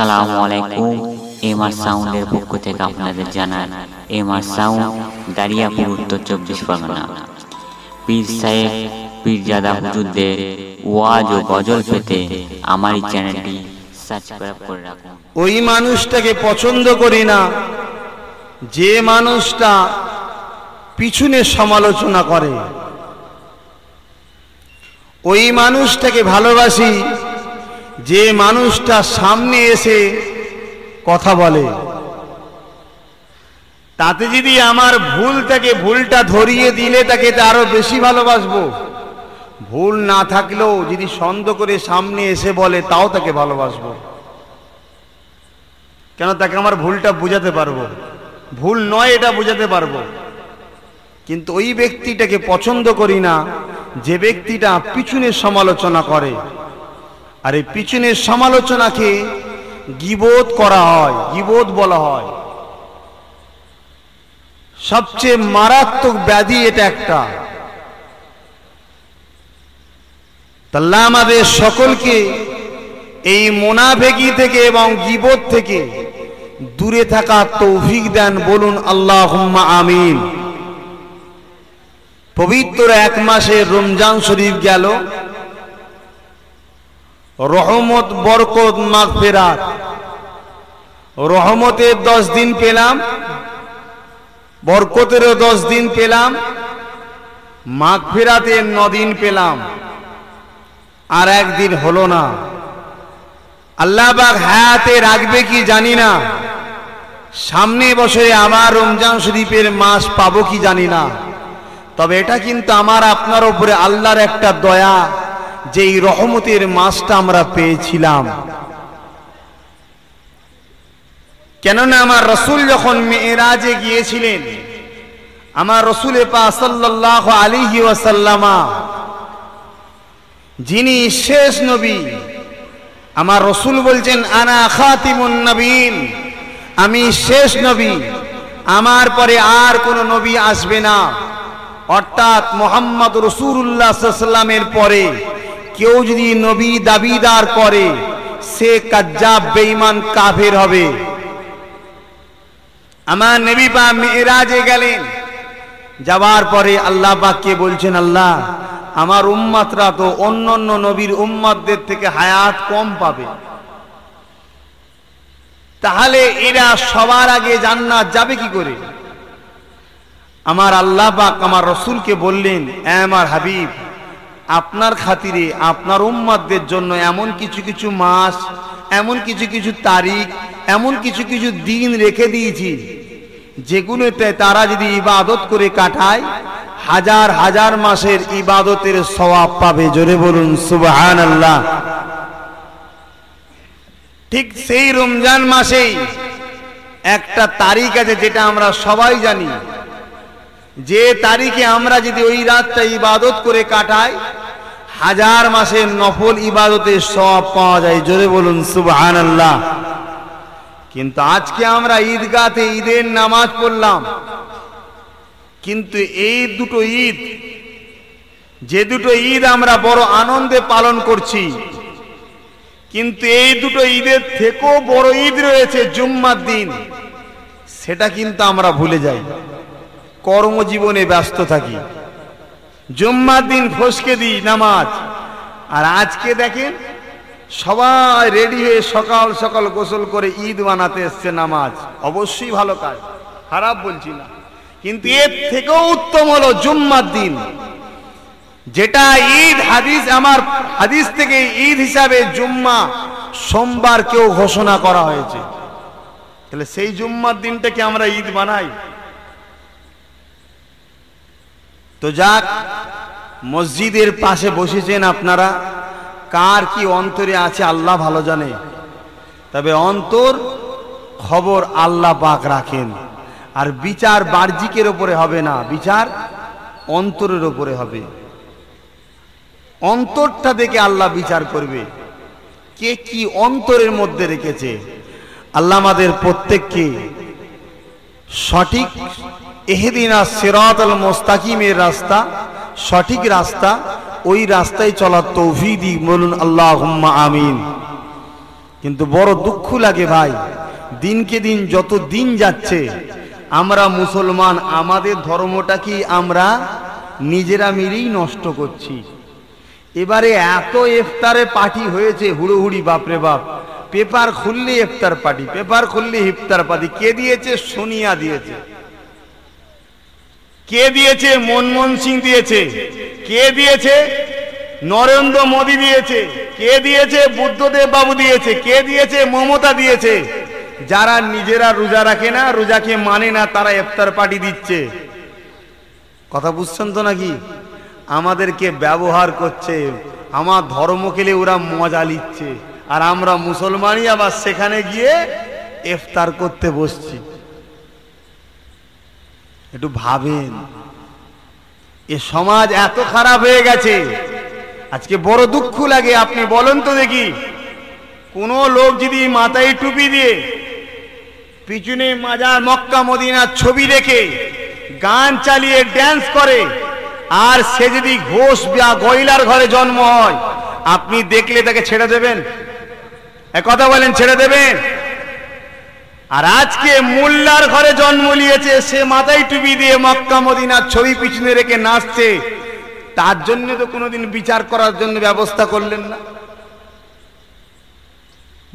সালামু আলাইকুম এমআর সাউন্ডের পক্ষ থেকে আপনাদের এমআর সাউন্ড উত্তর চব্বিশ পরগনা। পীর সাহেব পীরজাদা হুজুরদের ওয়াজ ও গজল পেতে আমার এই চ্যানেলটি সাবস্ক্রাইব করে রাখুন। ওই মানুষটাকে পছন্দ করি না। যে মানুষটা পিছনে সমালোচনা করে। ওই মানুষটাকে ভালোবাসি যে মানুষটা সামনে এসে কথা বলে, তাতে যদি আমার ভুল থাকে ভুলটা ধরিয়ে দিলে তাকে আরও বেশি ভালোবাসবো। ভুল না থাকলেও যদি সন্দেহ করে সামনে এসে বলে, তাও তাকে ভালোবাসবো। কেন তাকে আমার ভুলটা বুঝাতে পারব? ভুল নয় এটা বুঝাতে পারব। কিন্তু ওই ব্যক্তিটাকে পছন্দ করি না, যে ব্যক্তিটা পিছনের সমালোচনা করে। আর এই পিছনের সমালোচনাকে গিবোধ করা হয়, গিবোধ বলা হয়। সবচেয়ে মারাত্মক ব্যাধি এটা একটা। তাল্লা আমাদের সকলকে এই মোনাভেগি থেকে এবং গিবোধ থেকে দূরে থাকা তৌফিক দেন বলুন আল্লাহ আমিন। পবিত্র এক মাসের রমজান শরীফ গেল। রহমত, বরকত, মাগফেরাত। রহমতের দশ দিন পেলাম, বরকতেরও দশ দিন পেলাম, মাগফেরাতের নদিন পেলাম। আর একদিন হলো না। আল্লাহ পাক হায়াতে রাখবে কি জানি না। সামনে বছরে আমার রমজান শরীফের মাস পাবো কি জানি না। তবে এটা কিন্তু আমার, আপনার উপরে আল্লাহর একটা দয়া। যে এই রহমতের মাসটা আমরা পেয়েছিলাম। কেননা আমার রসুল যখন মেয়েরাজে গিয়েছিলেন, আমার রসুলে পা সাল্লাহ আলিহি ওয়াসাল্লামা, যিনি শেষ নবী, আমার রসুল বলছেন, আনা খাতিমুন নবীন, আমি শেষ নবী, আমার পরে আর কোন নবী আসবে না। অর্থাৎ মোহাম্মদ রসুল্লাহ সাল্লামের পরে কেউ যদি নবী দাবিদার করে, সে কাজ্জাব বেঈমান কাফের হবে। আমার নবী পা মেয়েরাজে গেলেন। যাওয়ার পরে আল্লাহ পাককে বলছেন, আল্লাহ, আমার উম্মাতরা তো অন্য অন্য নবীর উম্মাতদের থেকে হায়াত কম পাবে। তাহলে এরা সবার আগে জান্নাত যাবে কি করে? আমার আল্লাহ পাক আমার রসুলকে বললেন আমার হাবিব আপনার খাতিরে, আপনার উম্মাদদের জন্য এমন কিছু কিছু মাস, এমন কিছু কিছু তারিখ, এমন কিছু কিছু দিন রেখে দিয়েছি, যেগুলোতে তারা যদি ইবাদত করে কাটায়, হাজার হাজার মাসের ইবাদতের সওয়াব পাবে। জোরে বলুন সুবহান আল্লাহ ঠিক সেই রমজান মাসেই একটা তারিখ আছে যেটা আমরা সবাই জানি। যে তারিখে আমরা যদি ওই রাতটা ইবাদত করে কাটাই হাজার মাসের নফল ইবাদতের সব পাওয়া যায়। জোরে বলুন সুবহান আল্লাহ কিন্তু আজকে আমরা ঈদগাতে ঈদের নামাজ পড়লাম। কিন্তু এই দুটো ঈদ, যে দুটো ঈদ আমরা বড় আনন্দে পালন করছি, কিন্তু এই দুটো ঈদের থেকেও বড় ঈদ রয়েছে জুম্মার দিন। সেটা কিন্তু আমরা ভুলে যাই। কর্মজীবনে ব্যস্ত থাকি। জুম্মার দিন ফসকে দিই নামাজ। আর আজকে দেখেন, সবাই রেডি হয়ে সকাল সকাল গোসল করে ঈদ বানাতে এসছে নামাজ। অবশ্যই ভালো কাজ, খারাপ বলছি না। কিন্তু এর থেকেও উত্তম হলো জুম্মার দিন। যেটা ঈদ হাদিস, আমার হাদিস থেকে ঈদ হিসাবে জুম্মা সোমবার কেউ ঘোষণা করা হয়েছে। তাহলে সেই জুম্মার দিনটাকে আমরা ঈদ বানাই? তো যাক, মসজিদের পাশে বসেছেন আপনারা। কার কি অন্তরে আছে আল্লাহ ভালো জানে। তবে অন্তর, খবর আল্লাহ পাক রাখেন। আর বিচার বাহ্যিকের ওপরে হবে না, বিচার অন্তরের ওপরে হবে। অন্তরটা দেখে আল্লাহ বিচার করবে। কে কি অন্তরের মধ্যে রেখেছে? আল্লাহ আমাদের প্রত্যেককে সঠিক এহেদিনা আল মোস্তাকিমের রাস্তা, সঠিক রাস্তা, ওই রাস্তায় চলার তৌফিদি বলুন আল্লাহ হুম্মা আমিন। কিন্তু বড় দুঃখ লাগে ভাই, দিনকে দিন যত দিন যাচ্ছে, আমরা মুসলমান, আমাদের ধর্মটা কি আমরা নিজেরা মিলেই নষ্ট করছি। এবারে এত ইফতারে পার্টি হয়েছে, হুড়োহুড়ি, বাপরে বাপ। পেপার খুললে ইফতার পার্টি, পেপার খুললে ইফতার পার্টি। কে দিয়েছে? সোনিয়া দিয়েছে। কে দিয়েছে? মনমোহন সিং দিয়েছে। কে দিয়েছে? নরেন্দ্র মোদী দিয়েছে। কে দিয়েছে? বুদ্ধদেব বাবু দিয়েছে। কে দিয়েছে? মমতা দিয়েছে। যারা নিজেরা রোজা রাখে না, রোজাকে মানে না, তারা ইফতার পার্টি দিচ্ছে। কথা বুঝছেন তো নাকি? আমাদেরকে ব্যবহার করছে। আমার ধর্ম খেলে ওরা মজা নিচ্ছে। আর আমরা মুসলমানই আবার সেখানে গিয়ে ইফতার করতে বসছি। একটু ভাবেন। এ সমাজ এত খারাপ হয়ে গেছে। আজকে বড় দুঃখ লাগে, আপনি বলেন তো দেখি। কোন লোক যদি মাথায় টুপি দিয়ে পিছনে মাজার মক্কা মদিনার ছবি রেখে গান চালিয়ে ড্যান্স করে, আর সে যদি ঘোষ বা গয়লার ঘরে জন্ম হয়, আপনি দেখলে তাকে ছেড়ে দেবেন? কথা বলেন, ছেড়ে দেবেন? আর আজকে মোল্লার ঘরে জন্ম নিয়েছে, সে মাথায় টুপি দিয়ে মক্কা মদিনার ছবি পিছনে রেখে নাচছে। তার জন্য তো কোনোদিন বিচার করার জন্য ব্যবস্থা করলেন না।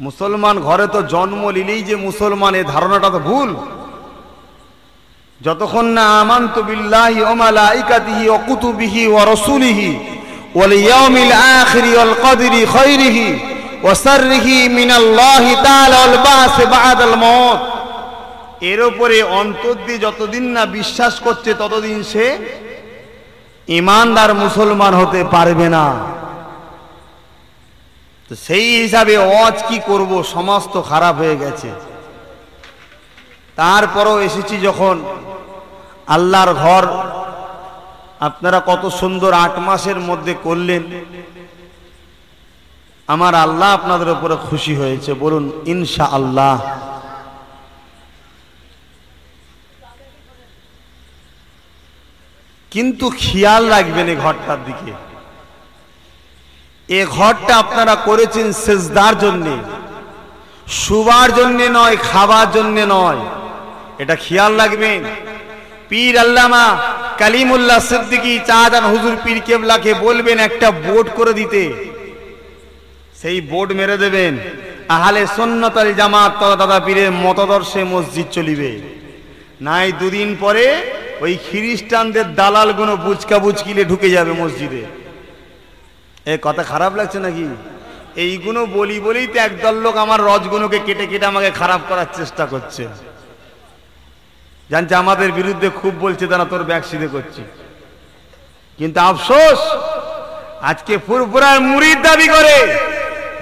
মুসলমান ঘরে তো জন্ম নিলেই যে মুসলমান এ ধারণাটা তো ভুল। যতক্ষণ না আমান্ত বিল্লাহি ওয়া মালাইকাতিহি ওয়া কুতুবিহি ওয়া রাসূলিহি ওয়াল ইয়াউমিল আখিরি ওয়াল কদরি খাইরিহি বাদাল এর উপরে অন্তর দিয়ে যতদিন না বিশ্বাস করছে, ততদিন সে ইমানদার মুসলমান হতে পারবে না। তো সেই হিসাবে অজ কি করব? সমাজ তো খারাপ হয়ে গেছে। তারপরও এসেছি যখন আল্লাহর ঘর, আপনারা কত সুন্দর আট মাসের মধ্যে করলেন। আমার আল্লাহ আপনাদের উপরে খুশি হয়েছে। বলুন ইনশা আল্লাহ কিন্তু খেয়াল রাখবেন এই ঘরটার দিকে। এ ঘরটা আপনারা করেছেন সেজদার জন্যে। শুবার জন্যে নয়, খাবার জন্যে নয়। এটা খেয়াল রাখবেন। পীর আল্লামা কালিমুল্লাহ সিদ্দিকী চাঁদান হুজুর পীর কেবলাকে বলবেন, একটা বোট করে দিতে। সেই বোর্ড মেরে দেবেন। আহলে সন্ন্যতাল জামাত তথা দাদা পীরের মতদর্শে মসজিদ চলিবে। নাই দুদিন পরে ওই খ্রিস্টানদের দালালগুলো বুচকা বুচকিলে ঢুকে যাবে মসজিদে। এ কথা খারাপ লাগছে নাকি? এইগুলো বলি বলেই তো একদল লোক আমার রজগুলোকে কেটে কেটে আমাকে খারাপ করার চেষ্টা করছে। জানছে আমাদের বিরুদ্ধে খুব বলছে তারা তোর ব্যাগ সিধে করছি। কিন্তু আফসোস, আজকে ফুরফুরার মুড়ির দাবি করে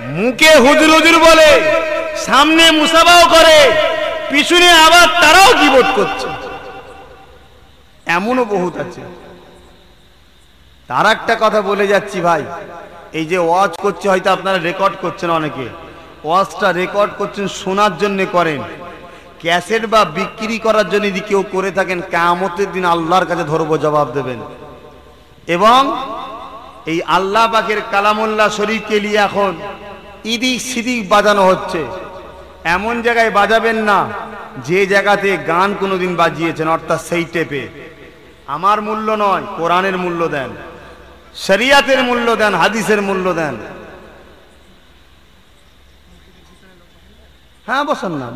মুখে হুজুর হুজুর বলে, সামনে মুসাবাও করে, পিছনে আবার তারাও জীবত করছে। এমনও বহুত আছে। তার একটা কথা বলে যাচ্ছি ভাই, এই যে ওয়াজ করছে হয়তো আপনারা রেকর্ড করছেন অনেকে। ওয়াজটা রেকর্ড করছেন, শোনার জন্য করেন। ক্যাসেট বা বিক্রি করার জন্য যদি কেউ করে থাকেন কামতের দিন আল্লাহর কাছে ধরবো জবাব দেবেন। এবং এই আল্লাহ পাকের কালামুল্লাহ শরীফকে নিয়ে এখন ইদিক সিদিক বাজানো হচ্ছে। এমন জায়গায় বাজাবেন না, যে জায়গাতে গান কোনোদিন বাজিয়েছেন, অর্থাৎ সেই টেপে। আমার মূল্য নয়, কোরআনের মূল্য দেন, শরিয়াতের মূল্য দেন, হাদিসের মূল্য দেন। হ্যাঁ বসেন না।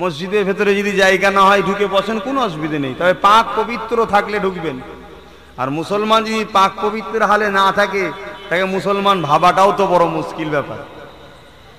মসজিদের ভেতরে যদি জায়গা না হয়, ঢুকে বসেন, কোনো অসুবিধে নেই। তবে পাক পবিত্র থাকলে ঢুকবেন। আর মুসলমান যদি পাক পবিত্র হালে না থাকে, তাকে মুসলমান ভাবাটাও তো বড় মুশকিল ব্যাপার।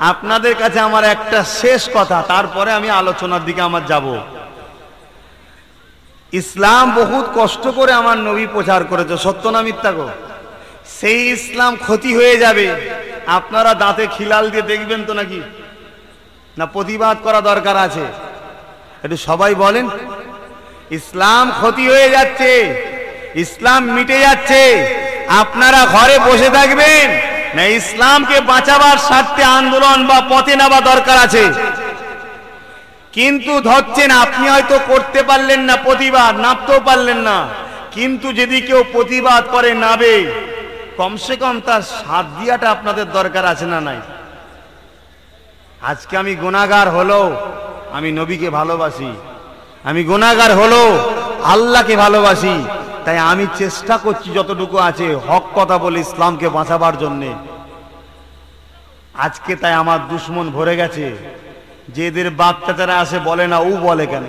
আপনাদের কাছে আমার একটা শেষ কথা, তারপরে আমি আলোচনার দিকে আমার যাব। ইসলাম বহুত কষ্ট করে আমার নবী প্রচার করেছে, সত্য না মিথ্যা গো? সেই ইসলাম ক্ষতি হয়ে যাবে। আপনারা দাঁতে খিলাল দিয়ে দেখবেন তো নাকি? না প্রতিবাদ করা দরকার আছে? একটু সবাই বলেন। ইসলাম ক্ষতি হয়ে যাচ্ছে, ইসলাম মিটে যাচ্ছে। আপনারা ঘরে বসে থাকবেন। না, ইসলামকে বাঁচাবার স্বার্থে আন্দোলন বা পথে নেওয়া দরকার আছে। কিন্তু ধরছেন, আপনি হয়তো করতে পারলেন না, প্রতিবাদ, নামতেও পারলেন না। কিন্তু যদি কেউ প্রতিবাদ করে নাবে কমসে কম তার সাথ দিয়াটা আপনাদের দরকার আছে না নাই? আজকে আমি গুণাগার হলো আমি নবীকে ভালোবাসি। আমি গুণাগার হলো আল্লাহকে ভালোবাসি। তাই আমি চেষ্টা করছি যতটুকু আছে হক কথা বলে ইসলামকে বাঁচাবার জন্যে। আজকে তাই আমার দুশ্মন ভরে গেছে। যে এদের বাচ্চাচারা আসে বলে না ও বলে কেন?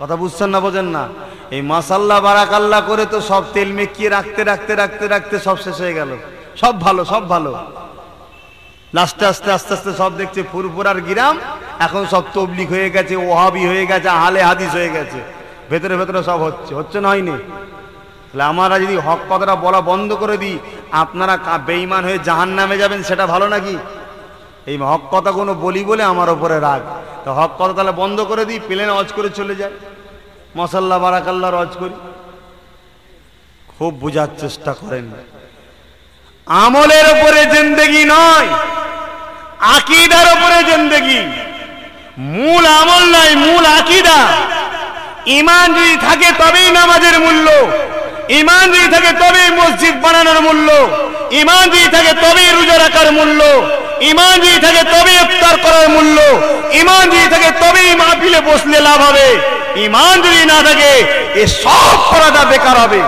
কথা বুঝছেন না, বোঝেন না? এই মাসাল্লা বারাকাল্লা করে তো সব তেল মেকিয়ে রাখতে রাখতে রাখতে রাখতে সব শেষ হয়ে গেল। সব ভালো সব ভালো। লাস্টে আস্তে আস্তে আস্তে সব দেখছে ফুরফুরার গিরাম, এখন সব তবলিক হয়ে গেছে, ওহাবি হয়ে গেছে হালে হাদিস হয়ে গেছে। ভেতরে ভেতরে সব হচ্ছে হচ্ছে না হয়নি। তাহলে আমরা যদি হক কথাটা বলা বন্ধ করে দিই, আপনারা বেইমান হয়ে জাহান নামে যাবেন, সেটা ভালো নাকি? এই হক কথা কোনো বলি বলে আমার ওপরে রাগ। তো হক কথা তাহলে বন্ধ করে দিই, প্লেন অজ করে চলে যায়। মশাল্লা, বারাকাল্লা রজ করি। খুব বোঝার চেষ্টা করেন। আমলের ওপরে জিন্দেগি নয়, আকিদার ওপরে জিন্দেগি। মূল আমল নাই, মূল আকিদা। ইমান যদি থাকে তবেই নামাজের মূল্য। ইমান যদি থাকে তবেই মসজিদ বানানোর মূল্য। ইমান যদি থাকে তবেই রোজা রাখার মূল্য। ইমান যদি থাকে তবেই ইফতার করার মূল্য। ইমান যদি থাকে তবেই মাহফিলে বসলে লাভ হবে। ইমান যদি না থাকে, এ সব করাটা বেকার হবে।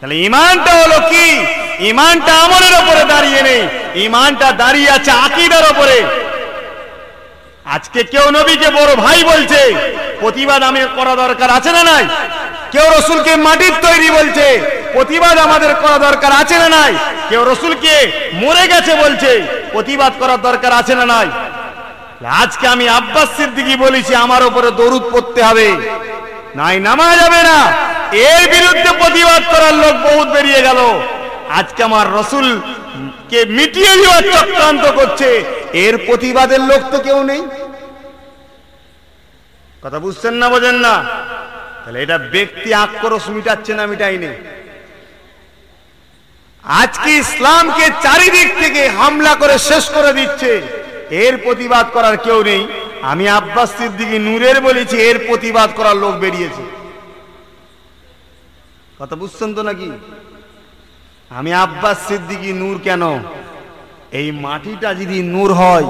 তাহলে ইমানটা হলো কি? ইমানটা আমলের ওপরে দাঁড়িয়ে নেই। ইমানটা দাঁড়িয়ে আছে আকিদার ওপরে আজকে কেউ নবীকে বড় ভাই বলছে প্রতিবাদ আমি করা দরকার আছে না নাই? কেউ রসুলকে মাটির তৈরি বলছে, প্রতিবাদ আমাদের করা দরকার আছে না নাই? কেউ রসুলকে মরে গেছে বলছে, প্রতিবাদ করার দরকার আছে না নাই? আজকে আমি আব্বাস সিদ্দিকি বলেছি, আমার উপরে দরুদ পড়তে হবে। নাই, নামা যাবে না। এর বিরুদ্ধে প্রতিবাদ করার লোক বহুত বেরিয়ে গেল। আজকে আমার রসুল কে মিটিয়ে দেওয়ার চক্রান্ত করছে। এর প্রতিবাদের লোক তো কেউ নেই। কথা বুঝছেন না, বোঝেন না? তাহলে এটা ব্যক্তি আক্রোশ মিটাচ্ছে না মিটাইনি আজকে ইসলামকে চারিদিক থেকে হামলা করে শেষ করে দিচ্ছে। এর প্রতিবাদ করার কেউ নেই। আমি আব্বাস সিদ্দিকি নূরের বলেছি, এর প্রতিবাদ করার লোক বেরিয়েছে। কথা বুঝছেন তো নাকি? আমি আব্বাস সিদ্দিকি নূর কেন? এই মাটিটা যদি নূর হয়,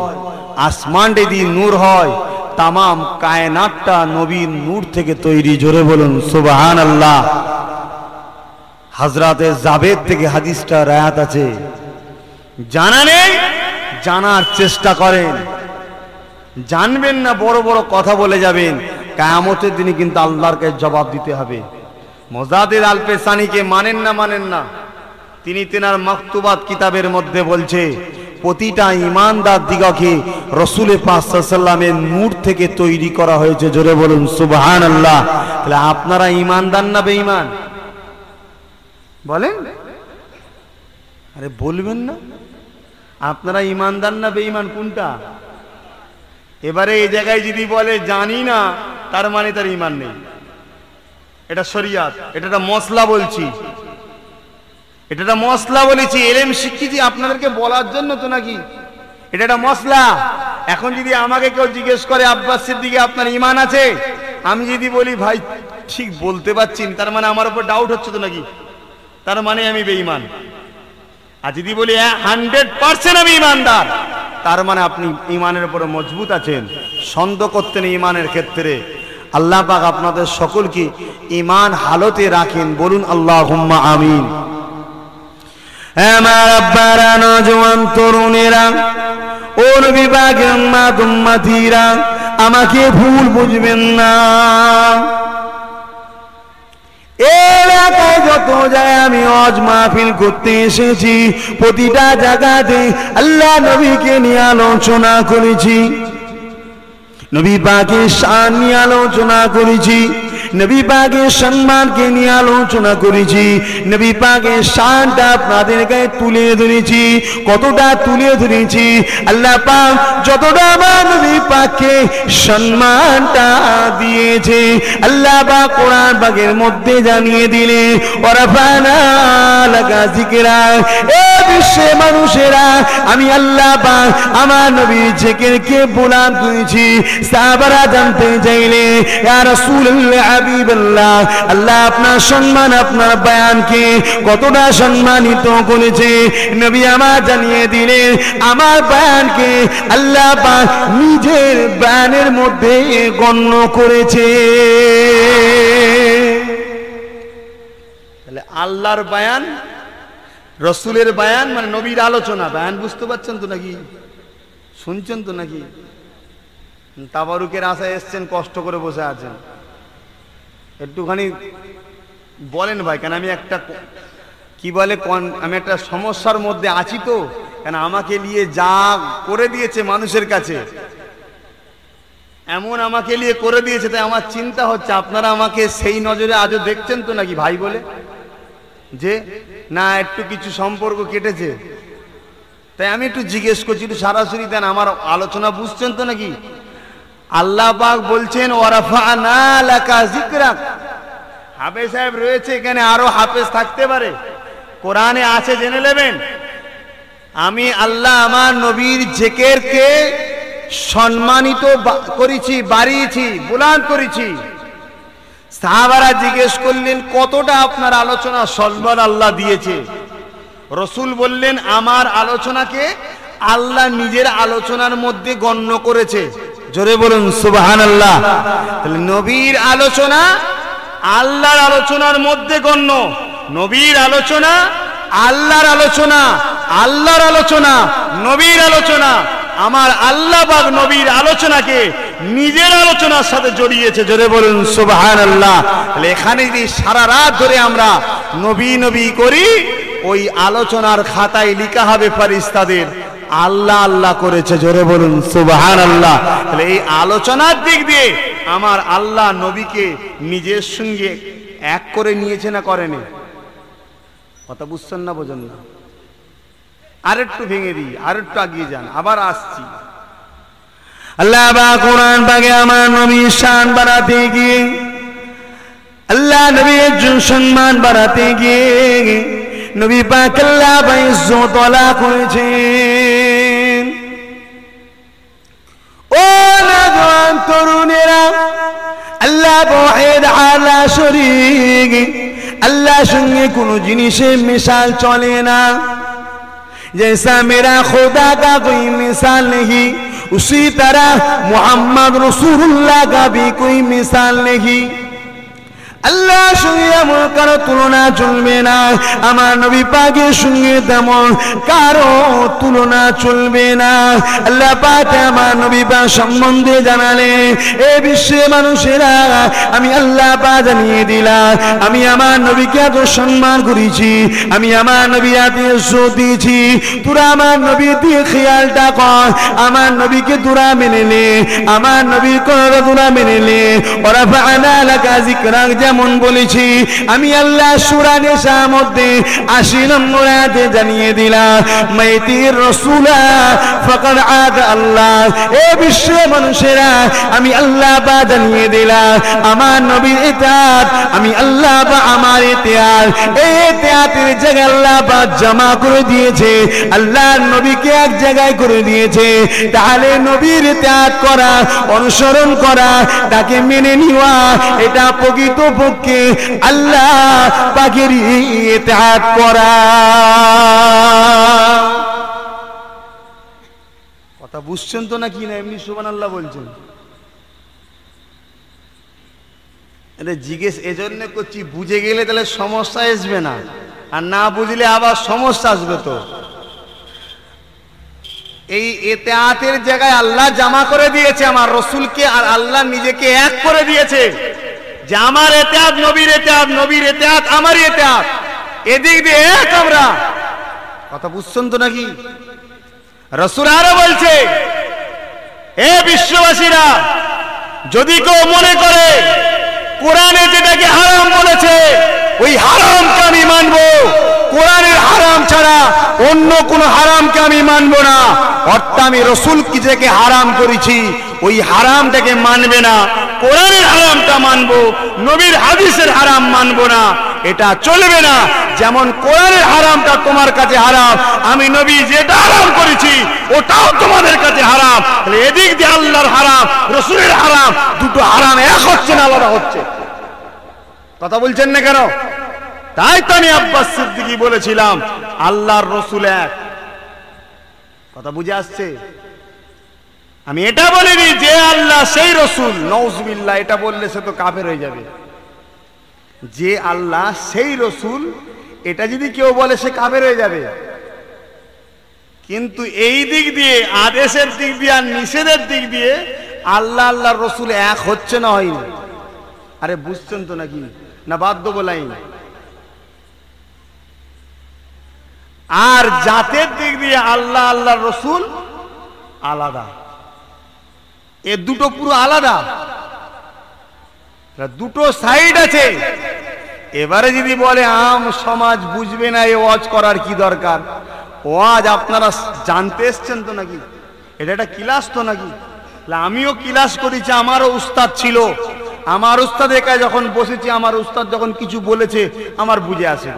আসমানটা যদি নূর হয় তামাম কায়নাতটা নবীর নূর থেকে তৈরি। জোরে বলুন সুবাহান আল্লাহ হাজরাতে জাবেদ থেকে হাদিসটা রায়াত আছে। জানা নেই, জানার চেষ্টা করেন। জানবেন না, বড় বড় কথা বলে যাবেন। কায়ামতের দিনে কিন্তু আল্লাহর কাছে জবাব দিতে হবে। মোজাদের আলপে সানিকে মানেন না মানেন না। তিনি তেনার মক্তুবাত কিতাবের মধ্যে বলছে প্রতিটা ইমানদার দিগকে রসুলে পাঁচসাল্লামের নূর থেকে তৈরি করা হয়েছে, জোরে বলুন সুবহান আল্লাহ তাহলে আপনারা ইমানদার না বেঈমান? বলেন। আরে বলবেন না। আপনারা ইমানদার না বেঈমান, কোনটা? এবারে এই জায়গায় যদি বলে, জানি না, তার মানে তার ইমান নেই। এটা শরিয়াত, এটা মশলা বলছি। এটা একটা মশলা বলেছি, এলেম শিক্ষিছি আপনাদেরকে বলার জন্য তো নাকি? এটা একটা মশলা। এখন যদি আমাকে কেউ জিজ্ঞেস করে আব্বাসের দিকে আপনার ইমান আছে? আমি যদি বলি, ভাই, ঠিক বলতে পারছি তার মানে আমার উপর ডাউট হচ্ছে তো নাকি? তার মানে আমি বেঈমান। আর যদি বলি হান্ড্রেড পার্সেন্ট আমি ইমানদার। তার মানে আপনি ইমানের উপরে মজবুত আছেন। সন্দেহ করতেন ইমানের ক্ষেত্রে। আল্লাহ পাক আপনাদের সকলকে ইমান হালতে রাখেন। বলুন আল্লাহ আমিন। আমার আব্বারা নজওয়ান তরুণেরা ওর বিভাগের মা দুম্মাতিরা আমাকে ভুল বুঝবেন না। এলাকায় যত যায় আমি অজ মাহফিল করতে এসেছি, প্রতিটা জায়গাতে আল্লাহ নবীকে নিয়ে আলোচনা করেছি। নবী পাকে শান নিয়ে আলোচনা করেছি। নবী পাকের সম্মানকে নিয়ে আলোচনা করেছি। নবী পাকের শানটা আপনাদের গায়ে তুলে ধরেছি। কতটা তুলে ধরেছি? আল্লাহ পাক যতটা আমার নবী পাককে সম্মানটা দিয়েছে। আল্লাহ পাক কোরআন পাকের মধ্যে জানিয়ে দিলে ওরাফানা লাগা জিকেরা এ বিশ্বে মানুষেরা, আমি আল্লাহ পাক আমার নবী জিকিরকে বুলান করেছি। সাহাবারা জানতে চাইলে ইয়া রাসূলুল্লাহ হাবিবাল্লাহ, আল্লাহ আপনার সম্মান, আপনার বয়ানকে কতটা সম্মানিত করেছে। নবী আমার জানিয়ে দিলেন, আমার বয়ানকে আল্লাহ নিজের বয়ানের মধ্যে গণ্য করেছে। তাহলে আল্লাহর বায়ান, রসুলের মানে নবীর আলোচনা। বায়ান বুঝতে পারছেন তো নাকি? শুনছেন তো নাকি? তাবারুকের আশায় এসছেন, কষ্ট করে বসে আছেন। একটুখানি বলেন ভাই, কেন আমি একটা কি বলে কন- আমি একটা সমস্যার মধ্যে আছি তো, কেন আমাকে নিয়ে যা করে দিয়েছে মানুষের কাছে, এমন আমাকে নিয়ে করে দিয়েছে, তাই আমার চিন্তা হচ্ছে, আপনারা আমাকে সেই নজরে আজও দেখছেন তো নাকি ভাই বলে? যে, না, একটু কিছু সম্পর্ক কেটেছে। তাই আমি একটু জিজ্ঞেস করছি, একটু সরাসরি দেন, আমার আলোচনা বুঝছেন তো নাকি? আল্লাহ পাক বলছেন, ওয়ারাফানা লাকা যিকরাক। হাফেজ সাহেব রয়েছে এখানে, আরও হাফেজ থাকতে পারে। কোরআনে আছে, জেনে নেবেন? আমি আল্লাহ আমার নবীর জেকেরকে সম্মানিত করেছি, বাড়িয়েছি, বুলান করেছি। সাহাবারা জিজ্ঞেস করলেন, কতটা আপনার আলোচনা সম্মান আল্লাহ দিয়েছে? রসুল বললেন, আমার আলোচনাকে আল্লাহ নিজের আলোচনার মধ্যে গণ্য করেছে। জোরে বলুন সুবহান আল্লাহ নবীর আলোচনা আল্লাহর আলোচনার মধ্যে গণ্য। নবীর আলোচনা, আল্লাহর আলোচনা আল্লাহর আলোচনা, নবীর আলোচনা। আমার আল্লাহ বাগ নবীর আলোচনাকে নিজের আলোচনার সাথে জড়িয়েছে। জোরে বলুন সুবহান আল্লাহ এখানে যদি সারা রাত ধরে আমরা নবী নবী করি, ওই আলোচনার খাতায় লিখা হবে ফারিস্তাদের আল্লাহ আল্লাহ করেছে। জোরে বলুন সুবহান আল্লাহ তাহলে এই আলোচনার দিক দিয়ে আমার আল্লাহ নবীকে নিজের সঙ্গে এক করে নিয়েছে না করেনি? কথা বুঝছেন না, বোঝেন না। আরেকটু ভেঙে দিই, আরেকটু আগিয়ে যান, আবার আসছি। আল্লাহ বা কোরআন পাকে আমার নবী শান বাড়াতে গিয়ে, আল্লাহ নবীর সম্মান বাড়াতে গিয়ে, নবী পাক আল্লাহ ভাই তলা করেছেন। ও مسلمان ترونیرا اللہ بوحید আলা শরীক اللہ شنگ کنو جنی মিশাল চলে چولینا جیسا میرا خدا کا کوئی مثال نہیں اسی طرح محمد رسول اللہ کا بھی کوئی مثال نہیں আল্লাহ সঙ্গে এমন কারও তুলনা চলবে না। আমার নবী পাকের সঙ্গে তেমন কারও তুলনা চলবে না। আল্লাহ পাক আমার নবী পাক সম্বন্ধে জানালে এ বিশ্বে মানুষেরা, আমি আল্লাহ পা জানিয়ে দিলাম, আমি আমার নবীকে এত সম্মান করেছি, আমি আমার নবী ইজ্জত দিয়েছি। তোরা আমার নবী দিয়ে খেয়ালটা কর, আমার নবীকে তোরা মেনে নে, আমার নবী কথা তোরা মেনে নে। ওরা ফানা লাকা জিকরাক যেমন বলেছি, আমি আল্লাহ সুরা নেশার মধ্যে আশি নম্বর আয়াতে জানিয়ে দিলাম, মাইতির রসুলা ফকর আদ আল্লাহ। এ বিশ্বের মানুষেরা, আমি আল্লাহ বা জানিয়ে দিলাম, আমার নবীর ইতিহাস, আমি আল্লাহ বা আমার ইতিহাস। এই ইতিহাসের জায়গায় আল্লাহ বা জমা করে দিয়েছে আল্লাহ নবীকে এক জায়গায় করে দিয়েছে। তাহলে নবীর ত্যাগ করা, অনুসরণ করা, তাকে মেনে নেওয়া, এটা প্রকৃত পক্ষে আল্লাহ পাকের ত্যাগ করা। কথা বুঝছেন তো নাকি না? এমনি সুবান আল্লাহ বলছেন জিজ্ঞেস এজন্য করছি, বুঝে গেলে তাহলে সমস্যা আসবে না। আর না বুঝলে আবার সমস্যা আসবে তো। এই এতেআতের জায়গায় আল্লাহ জামা করে দিয়েছে আমার রসুলকে আর আল্লাহ নিজেকে এক করে দিয়েছে। যে আমার এতেআত নবীর এতেআত নবীর এতেআত আমার এতেআত এদিক দিয়ে এক আমরা। কথা বুঝছেন তো নাকি? রসুল আরও বলছে, এ বিশ্ববাসীরা, যদি কেউ মনে করে কোরআনে যেটাকে হারাম বলেছে, ওই হারামকে আমি মানব। কোরআনের হারাম ছাড়া অন্য কোন হারামকে আমি মানব না। অর্থাৎ আমি রসুল কি হারাম করেছি, ওই হারামটাকে মানবে না। কোরআনের হারামটা মানবো, নবীর হাদিসের হারাম মানবো না, এটা চলবে না। যেমন কোরআনের হারামটা তোমার কাছে হারাম, আমি নবী যেটা হারাম করেছি, ওটাও তোমাদের কাছে হারাম। এদিক দিয়ে আল্লাহর হারাম, রসুলের হারাম, দুটো হারাম এক হচ্ছে না আলাদা হচ্ছে। কথা বলছেন না কেন? তাই তো আমি আব্বাস সিদ্দিকি বলেছিলাম, আল্লাহর রসুল এক। কথা বুঝে আসছে? আমি এটা বলিনি যে আল্লাহ সেই রসুল নৌজবিল্লা এটা বললে সে তো কাফের হয়ে যাবে। যে আল্লাহ সেই রসুল, এটা যদি কেউ বলে সে কাফের হয়ে যাবে। কিন্তু এই দিক দিয়ে, আদেশের দিক দিয়ে আর নিষেধের দিক দিয়ে আল্লাহ আল্লাহর রসুল এক হচ্ছে না হয়নি। আরে বুঝছেন তো নাকি? না বাধ্য বলাই আর জাতের দিক দিয়ে আল্লাহ আল্লাহর রসুল আলাদা। এ দুটো পুরো আলাদা। দুটো সাইড আছে। এবারে যদি বলে, আম সমাজ বুঝবে না, এ ওয়াজ করার কি দরকার? ওয়াজ আপনারা জানতে এসছেন তো নাকি? এটা একটা ক্লাস তো নাকি? আমিও ক্লাস করেছি, আমারও উস্তাদ ছিল। আমার উস্তাদ একাই যখন বসেছি, আমার উস্তাদ যখন কিছু বলেছে, আমার বুঝে আসে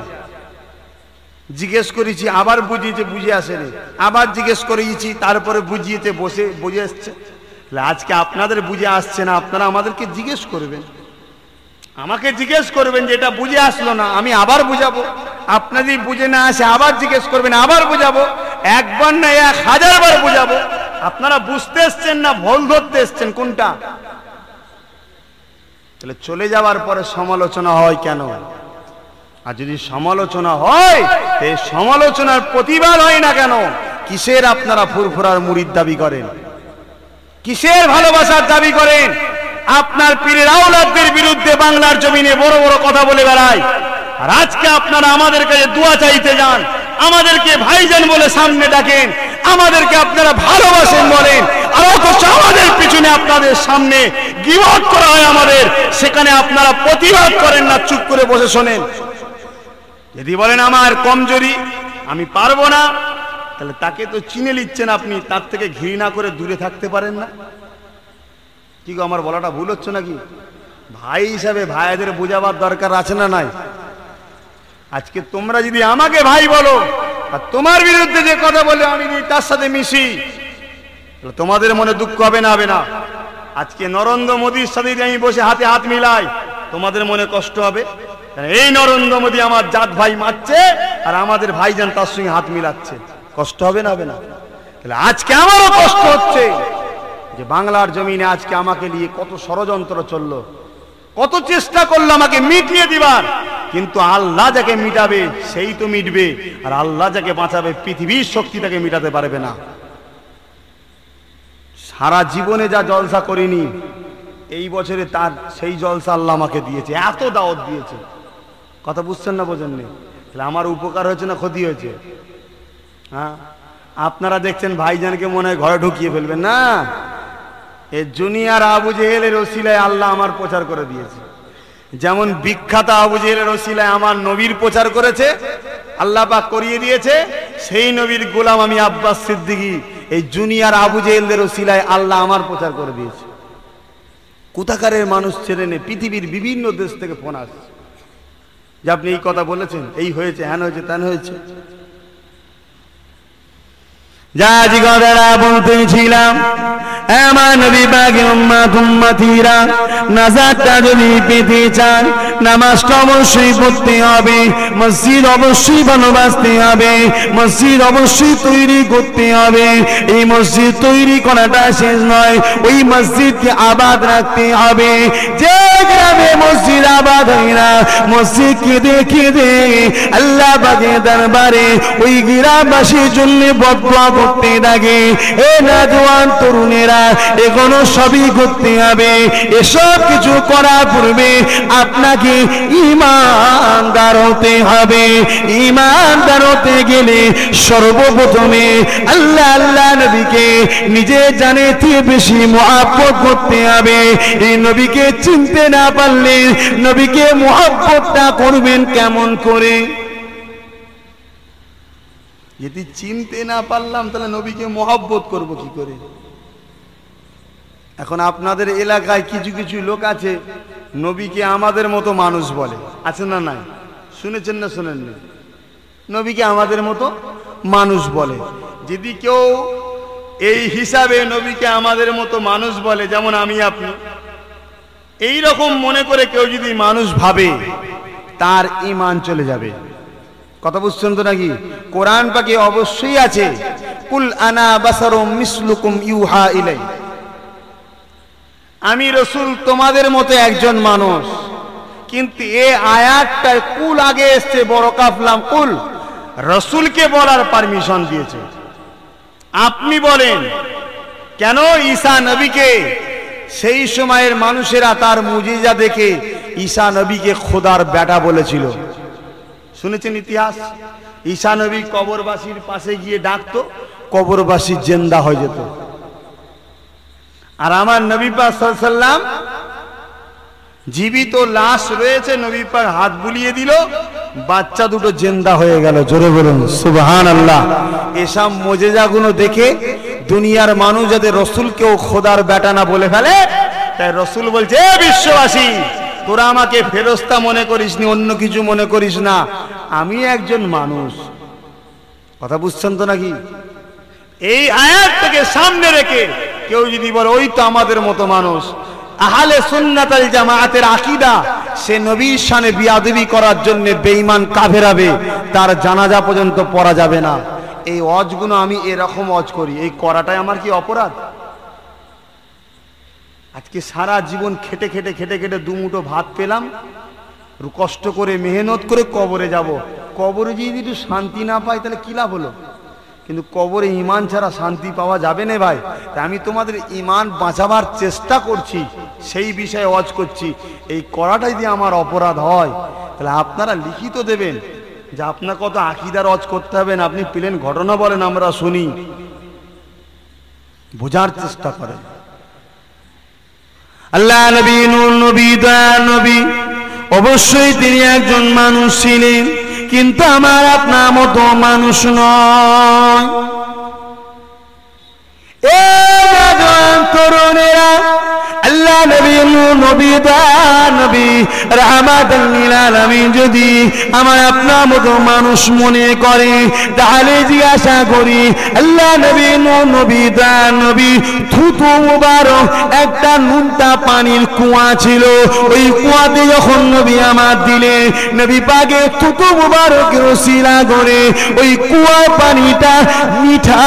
জিজ্ঞেস করেছি, আবার বুঝিয়েছে, বুঝে আসেনি আবার জিজ্ঞেস করেছি, তারপরে বুঝিয়েছে, বসে, বুঝে এসছে। আজকে আপনাদের বুঝে আসছে না, আপনারা আমাদেরকে জিজ্ঞেস করবেন। আমাকে জিজ্ঞেস করবেন যে এটা বুঝে আসলো না, আমি আবার বুঝাবো। আপনাদের বুঝে না আসে, আবার জিজ্ঞেস করবেন, আবার বুঝাবো। একবার না এক হাজার বার বুঝাবো। আপনারা বুঝতে এসছেন না, ভুল ধরতে এসছেন, কোনটা? তাহলে চলে যাওয়ার পরে সমালোচনা হয় কেন? আর যদি সমালোচনা হয় সমালোচনার প্রতিবাদ হয় না কেন? কিসের আপনারা ফুরফুরার মুড়ির দাবি করেন? কিসের ভালোবাসার দাবি করেন? আপনার পীরের আওলাদদের বিরুদ্ধে বাংলার জমিনে বড় বড় কথা বলে বেড়ায়। আর আজকে আপনারা আমাদের কাছে দোয়া চাইতে যান। আমাদেরকে ভাইজান বলে সামনে ডাকেন। আমাদেরকে আপনারা ভালোবাসেন বলেন। আর অথচ আমাদের পিছনে আপনাদের সামনে গিবত করা হয় আমাদের। সেখানে আপনারা প্রতিবাদ করেন না, চুপ করে বসে শোনেন। যদি বলেন আমার কমজোরি, আমি পারব না। তাহলে তাকে তো চিনে নিচ্ছেন আপনি, তার থেকে ঘৃণা করে দূরে থাকতে পারেন না। কি গো, আমার বলাটা ভুল হচ্ছে নাকি? ভাই হিসাবে ভাইদের বোঝাবার দরকার আছে না নাই? আজকে তোমরা যদি আমাকে ভাই বলো আর তোমার বিরুদ্ধে যে কথা বলে আমি তার সাথে মিশি তোমাদের মনে দুঃখ হবে না হবে না। আজকে নরেন্দ্র মোদীর সাথে যদি আমি বসে হাতে হাত মিলাই, তোমাদের মনে কষ্ট হবে? এই নরেন্দ্র মোদী আমার জাত ভাই মারছে, আর আমাদের ভাইজান তার সঙ্গে হাত মিলাচ্ছে। কষ্ট হবে না হবে না? তাহলে আজকে আমারও কষ্ট হচ্ছে যে বাংলার জমিনে আজকে আমাকে নিয়ে কত ষড়যন্ত্র চলল, কত চেষ্টা করল আমাকে মিটিয়ে দিবার, কিন্তু আল্লাহ যাকে মিটাবে সেই তো মিটবে, আর আল্লাহ যাকে বাঁচাবে পৃথিবীর শক্তি তাকে মিটাতে পারবে না। সারা জীবনে যা জলসা করিনি, এই বছরে তার সেই জলসা আল্লাহ আমাকে দিয়েছে, এত দাওয়াত দিয়েছে। কথা বুঝছেন না বোঝেননি? তাহলে আমার উপকার হয়েছে না ক্ষতি হয়েছে? হ্যাঁ? আপনারা দেখছেন ভাইজানকে মনে হয় ঘরে ঢুকিয়ে ফেলবেন, না? এ জুনিয়র আবু জেহেলের ওসিলায় আল্লাহ আমার প্রচার করে দিয়েছে। যেমন বিখ্যাত আবু জেহেলের ওসিলায় আমার নবীর প্রচার করেছে, আল্লাহ পাক করিয়ে দিয়েছে, সেই নবীর গোলাম আমি আব্বাস সিদ্দিকী, এই জুনিয়র আবু জেহেলদের ওসিলায় আল্লাহ আমার প্রচার করে দিয়েছে। কোথাকারের মানুষ ছেড়ে নে, পৃথিবীর বিভিন্ন দেশ থেকে ফোন আসছে। যে আপনি এই কথা বলেছেন, এই হয়েছে, হ্যান হয়েছে তেন হয়েছে। যা যে কথাটা বলতেছিলাম আমার নবী উম্মাতিরা নাজারটা যদি পেতে চান নামাজটা অবশ্যই পড়তে হবে, মসজিদ অবশ্যই ভালোবাসতে হবে, মসজিদ অবশ্যই তৈরি করতে হবে। এই মসজিদ তৈরি করাটা শেষ নয়, ওই মসজিদকে আবাদ রাখতে হবে। যে গ্রামে মসজিদ আবাদ হয় না, মসজিদকে দেখে দে, আল্লাহ বাগে দরবারে ওই গ্রামবাসীর জন্য বদয়া করতে থাকে এ নাজওয়ান তরুণেরা এগুলো সবই করতে হবে। এসব কিছু করার পূর্বে আপনাকে ইমানদার হতে হবে। ইমানদার হতে গেলে সর্বপ্রথমে আল্লাহ আল্লাহ নবীকে নিজে জানে বেশি মহাব্বত করতে হবে। এই নবীকে চিনতে না পারলে নবীকে মহাব্বতটা করবেন কেমন করে? যদি চিনতে না পারলাম, তাহলে নবীকে মহাব্বত করব কি করে? এখন আপনাদের এলাকায় কিছু কিছু লোক আছে, নবীকে আমাদের মতো মানুষ বলে। আছে না নাই? শুনেছেন না শুনেননি? নবীকে আমাদের মতো মানুষ বলে। যদি কেউ এই হিসাবে নবীকে আমাদের মতো মানুষ বলে, যেমন আমি আপনি, এই রকম মনে করে কেউ যদি মানুষ ভাবে, তার ইমান চলে যাবে। কথা বুঝছেন তো নাকি? কোরআন পাকে অবশ্যই আছে, কুল আনা বাসারুম মিসলুকুম ইউহা ইলাই আমি রসুল তোমাদের মতো একজন মানুষ। কিন্তু এ আয়াতটায় কুল আগে এসছে, বড় কাফলাম কুল। রসুলকে বলার পারমিশন দিয়েছে। আপনি বলেন, কেন ঈসা নবীকে, সেই সময়ের মানুষেরা তার মুজিজা দেখে ঈসা নবীকে খোদার বেটা বলেছিল? শুনেছেন ইতিহাস? ঈসা নবী কবরবাসীর পাশে গিয়ে ডাকতো, কবরবাসী জেন্দা হয়ে যেত। আর আমার নবী পাক সাল্লাম জীবিত লাশ রয়েছে, নবী পাক হাত বুলিয়ে দিল, বাচ্চা দুটো জেন্দা হয়ে গেল, জোরে বলুন সুবহান আল্লাহ এসব মোজেজাগুলো দেখে দুনিয়ার মানুষ যাতে রসুলকেও খোদার বেটা না বলে ফেলে, তাই রসুল বলছে, "এ বিশ্ববাসী, তোরা আমাকে ফেরস্তা মনে করিস নি, অন্য কিছু মনে করিস না। আমি একজন মানুষ। কথা বুঝছেন তো নাকি? এই আয়াতটাকে সামনে রেখে কেউ যদি বলে, ওই তো আমাদের মতো মানুষ। আহলে সুন্নাতাল জামায়াতের আকীদা, সে নবীর শানে বিয়াদবি করার জন্য বেঈমান কাফেরাবে তার জানাজা পর্যন্ত পড়া যাবে না। এই অজগুলো আমি এরকম অজ করি, এই করাটাই আমার কি অপরাধ? আজকে সারা জীবন খেটে খেটে খেটে খেটে দুমুটো ভাত পেলাম, কষ্ট করে মেহনত করে কবরে যাব। কবরে যদি একটু শান্তি না পাই, তাহলে কি লাভ হলো? কিন্তু কবরে ইমান ছাড়া শান্তি পাওয়া যাবে না ভাই। তাই আমি তোমাদের ইমান বাঁচাবার চেষ্টা করছি, সেই বিষয়ে অজ করছি। এই করাটাই যদি আমার অপরাধ হয়। তাহলে আপনারা লিখিত দেবেন যে আপনার কত আকিদার অজ করতে হবে না, আপনি প্লেন ঘটনা বলেন, আমরা শুনি। বোঝার চেষ্টা করেন। আল্লাহ নবী নবী, দয়া নবী, অবশ্যই তিনি একজন মানুষ ছিলেন। কিন্তু আমার আপনার মতো মানুষ নয়। যদি আমার আপনার মতো মানুষ মনে করে, তাহলে জিজ্ঞাসা করি, আল্লাহ নবী থুতু মুবারক একটা নুনটা পানির কুয়া ছিল। ওই কুয়াতে যখন নবী আমার দিলে নবী পাকে থুতু মুবারকের শিলা করে, ওই কুয়া পানিটা মিঠা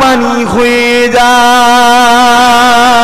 পানি হয়ে যায়।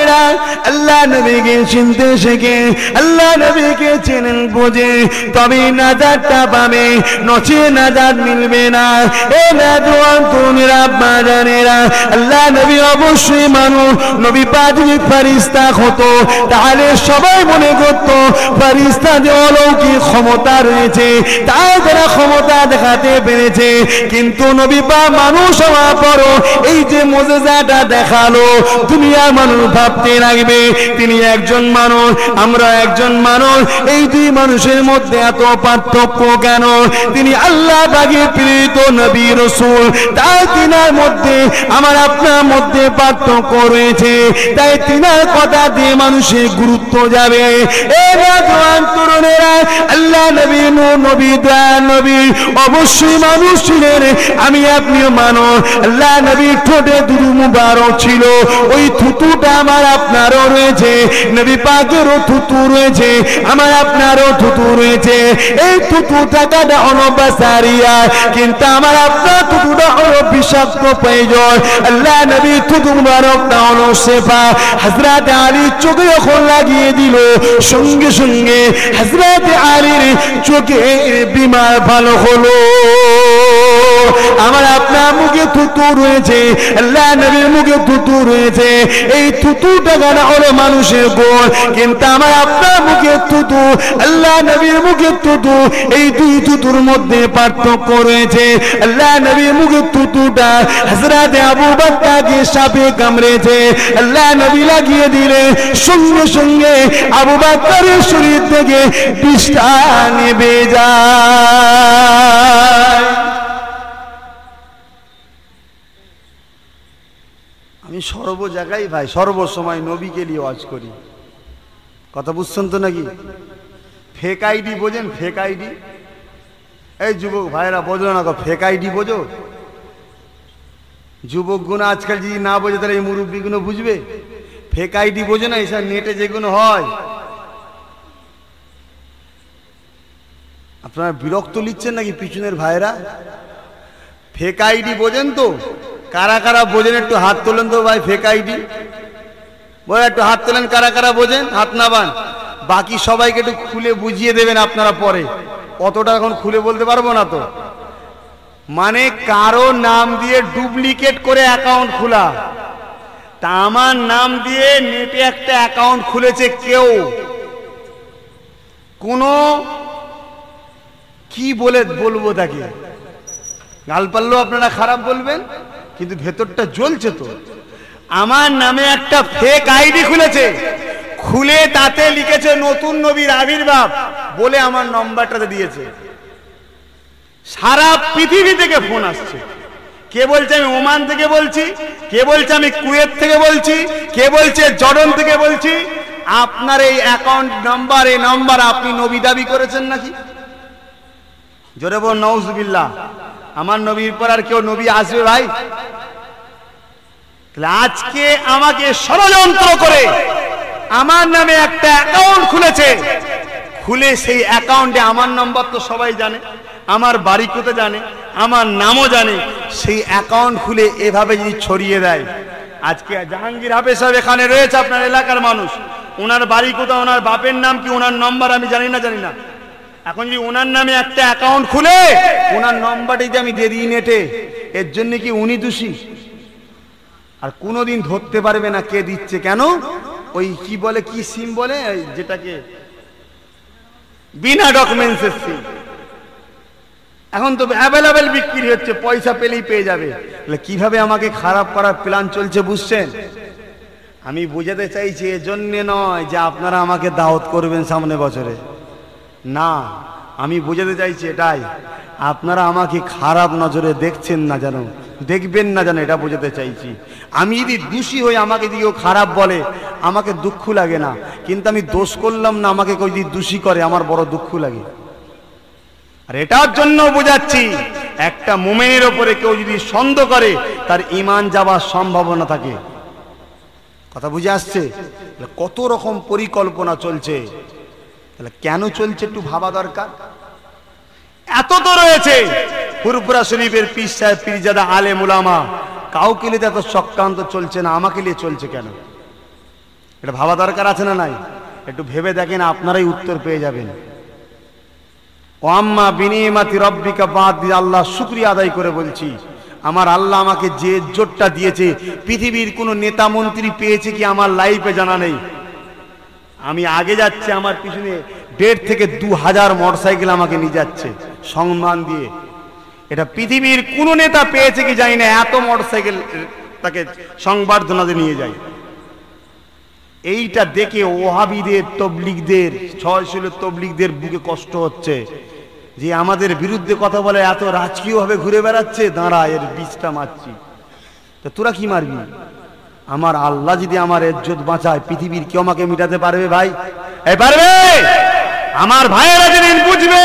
আল্লাহ নবীকে চিনতে শেখে, আল্লাহ নবীকে চেনেন বোঝে। তবে নাজারটা পাবে, নচে নাজার মিলবে না। এ নজওয়ান তরুণেরা বাজারেরা আল্লাহ নবী অবশ্যই মানুষ। নবী পাঁচমি ফারিস্তা হতো, তাহলে সবাই মনে করত ফারিস্তা যে অলৌকিক ক্ষমতা রয়েছে তাই তারা ক্ষমতা দেখাতে পেরেছে। কিন্তু নবী পা মানুষ হওয়ার পরও এই যে মোজেজাটা দেখাল, দুনিয়ার মানুষ ভাবতে লাগবে তিনি একজন মানুষ, আমরা একজন মানুষ। এই দুই মানুষের মধ্যে এত পার্থক্য কেন? তিনি আল্লাহ বাগে প্রেরিত নবী রসুল। তাই তিনার মধ্যে, আমার আপনার মধ্যে পার্থক্য রয়েছে। তাই তিনার কথা দিয়ে মানুষের গুরুত্ব যাবে। তরুণেরা, আল্লাহ নবী নবী দয়া নবী, অবশ্যই মানুষ ছিলেন। আমি আপনিও মানুষ। আল্লাহ নবী ঠোঁটে দুরু মুবারক ছিল। ওই থুতুটা আমার আপনারও রয়েছে। নবী পাকেরও থুতু রয়েছে। আমার আপনারও থুতু রয়েছে। এই থুতু টাকাটা হলো বাসারিয়া কিন্তু আমার আপনার থুতুটা হলো বিষাক্ত প্রয়োজন আল্লাহ নবী থুতু হযরত আলী চোখে যখন লাগিয়ে দিল, সঙ্গে সঙ্গে আলীর চোখে বিমার ভালো হলো। আমার আপনার মুখে থুতু রয়েছে, আল্লাহ নবীর মুখে থুতু রয়েছে। এই থুতু টাকাটা হলো মানুষের গোল, কিন্তু আমার আপনার মুখে থুতু, আল্লাহ নবীর মুখে থুতু, এই দুই থুতুর মধ্যে পার্থক্য রয়েছে। আল্লাহ নবীর মুখে থুতুটা হাজরাতে আবু বাক্কাকে সাপে কামড়েছে। আল্লাহ নবী লাগিয়ে দিলে সঙ্গে সঙ্গে আবু বাক্কারের শরীর থেকে বিষটা নেবে যায়। আমি সর্ব জায়গায় ভাই সর্বসময় নবীকে নিয়ে ওয়াজ করি। কথা বুঝছেন তো নাকি? ফেক আইডি বোঝেন ফেক আইডি এই যুবক ভাইরা বোঝো না ফেক আইডি বোঝো? যুবকগুলো আজকাল যদি না বোঝে, তাহলে এই মুরব্বীগুলো বুঝবে? ফেক আইডি বোঝে না, এসব নেটে যেগুলো হয়। আপনারা বিরক্ত নিচ্ছেন নাকি পিছনের ভাইরা ফেক আইডি বোঝেন তো? কারা কারা বোঝেন একটু হাত তোলেন তো ভাই ফেক আইডি বলে একটু হাত তোলেন, কারা কারা বোঝেন? হাত নাবান বাকি সবাইকে একটু খুলে বুঝিয়ে দেবেন আপনারা পরে। অতটা এখন খুলে বলতে পারব না তো। মানে কারও নাম দিয়ে ডুপ্লিকেট করে অ্যাকাউন্ট খোলা। তা আমার নাম দিয়ে নেটে একটা অ্যাকাউন্ট খুলেছে কেউ। কোনো কি বলে বলব তাকে? গাল পারলেও আপনারা খারাপ বলবেন? কিন্তু ভেতরটা জ্বলছে তো। আমার নামে একটা ফেক আইডি খুলেছে। খুলে তাতে লিখেছে নতুন নবীর আবির্ভাব বলে আমার নম্বরটাতে দিয়েছে। সারা পৃথিবী থেকে ফোন আসছে। কে বলছে আমি ওমান থেকে বলছি? কে বলছে আমি কুয়েত থেকে বলছি? কে বলছে জর্ডন থেকে বলছি? আপনার এই অ্যাকাউন্ট নাম্বার এই নাম্বার আপনি নবী দাবি করেছেন নাকি? জোরে বল নৌজবিল্লা আমার নবীর পর আর কেউ নবী আসবে ভাই? আজকে আমাকে ষড়যন্ত্র করে আমার নামে একটা অ্যাকাউন্ট খুলেছে। খুলে সেই অ্যাকাউন্টে আমার নম্বর তো সবাই জানে, আমার বাড়ি কোথায় জানে, আমার নামও জানে। সেই অ্যাকাউন্ট খুলে এভাবে যদি ছড়িয়ে দেয়, আজকে জাহাঙ্গীর হাফেজ সাহেব এখানে রয়েছে আপনার এলাকার মানুষ। ওনার বাড়ি কোথায়, ওনার বাপের নাম কি, ওনার নম্বর আমি জানি না জানি না। এখন যদি ওনার নামে একটা অ্যাকাউন্ট খুলে ওনার নম্বরটি যে আমি দিয়ে দিই নেটে এর জন্য কি উনি দোষী? আর কোনোদিন ধরতে পারবে না কে দিচ্ছে কেন? ওই কি বলে, কি সিম বলে যেটাকে বিনা ডকুমেন্টসের সিম এখন তো অ্যাভেলেবেল বিক্রি হচ্ছে, পয়সা পেলেই পেয়ে যাবে। কীভাবে আমাকে খারাপ করার প্ল্যান চলছে বুঝছেন? আমি বুঝাতে চাইছি এজন্য নয় যে আপনারা আমাকে দাওয়াত করবেন সামনে বছরে। না, আমি বোঝাতে চাইছি এটাই। আপনারা আমাকে খারাপ নজরে দেখছেন না যেন, দেখবেন না যেন এটা বোঝাতে চাইছি। আমি যদি দোষী হই, আমাকে যদি কেউ খারাপ বলে, আমাকে দুঃখ লাগে না। কিন্তু আমি দোষ করলাম না, আমাকে কেউ যদি দোষী করে, আমার বড় দুঃখ লাগে। আর এটার জন্য বোঝাচ্ছি, একটা মোমেনের ওপরে কেউ যদি সন্দেহ করে, তার ইমান যাওয়ার সম্ভাবনা থাকে। কথা বুঝে আসছে? কত রকম পরিকল্পনা চলছে? তাহলে কেন চলছে একটু ভাবা দরকার? এত তো রয়েছে। ফুরফুরা শরীফের পিস সাহেব পীরজাদা আলে মুলামা কাউকে নিয়ে এত চক্রান্ত চলছে না আমাকে নিয়ে চলছে কেন? এটা ভাবা দরকার আছে না নাই? একটু ভেবে দেখেন আপনারাই উত্তর পেয়ে যাবেন। ওয়াম্মা বিনিমাতি রব্বিকা বাদ দিয়ে আল্লাহ শুক্রিয়া আদায় করে বলছি আমার আল্লাহ আমাকে যে জোরটা দিয়েছে পৃথিবীর কোনো নেতা মন্ত্রী পেয়েছে কি আমার লাইফে জানা নেই? আমি আগে যাচ্ছে আমার পিছনে। দেড় থেকে দু হাজার মোটরসাইকেল আমাকে নিয়ে যাচ্ছে, সম্মান দিয়ে। এটা পৃথিবীর কোন নেতা পেয়েছে কি জানি না, এত মোটরসাইকেল তাকে সংবর্ধনাতে নিয়ে যায়। এইটা দেখে ওহাবিদের তবলিকদের ছয় ষোলো তবলিগদের বুকে কষ্ট হচ্ছে। যে আমাদের বিরুদ্ধে কথা বলে এত রাজকীয়ভাবে ঘুরে বেড়াচ্ছে, দাঁড়া, এর বীজটা মারছি। তো তোরা কি মারবি? আমার আল্লাহ যদি আমার ইজ্জত বাঁচায়, পৃথিবীর কেউ আমাকে মিটাতে পারবে ভাই? এই পারবে? আমার ভাইয়েরা যেদিন বুঝবে,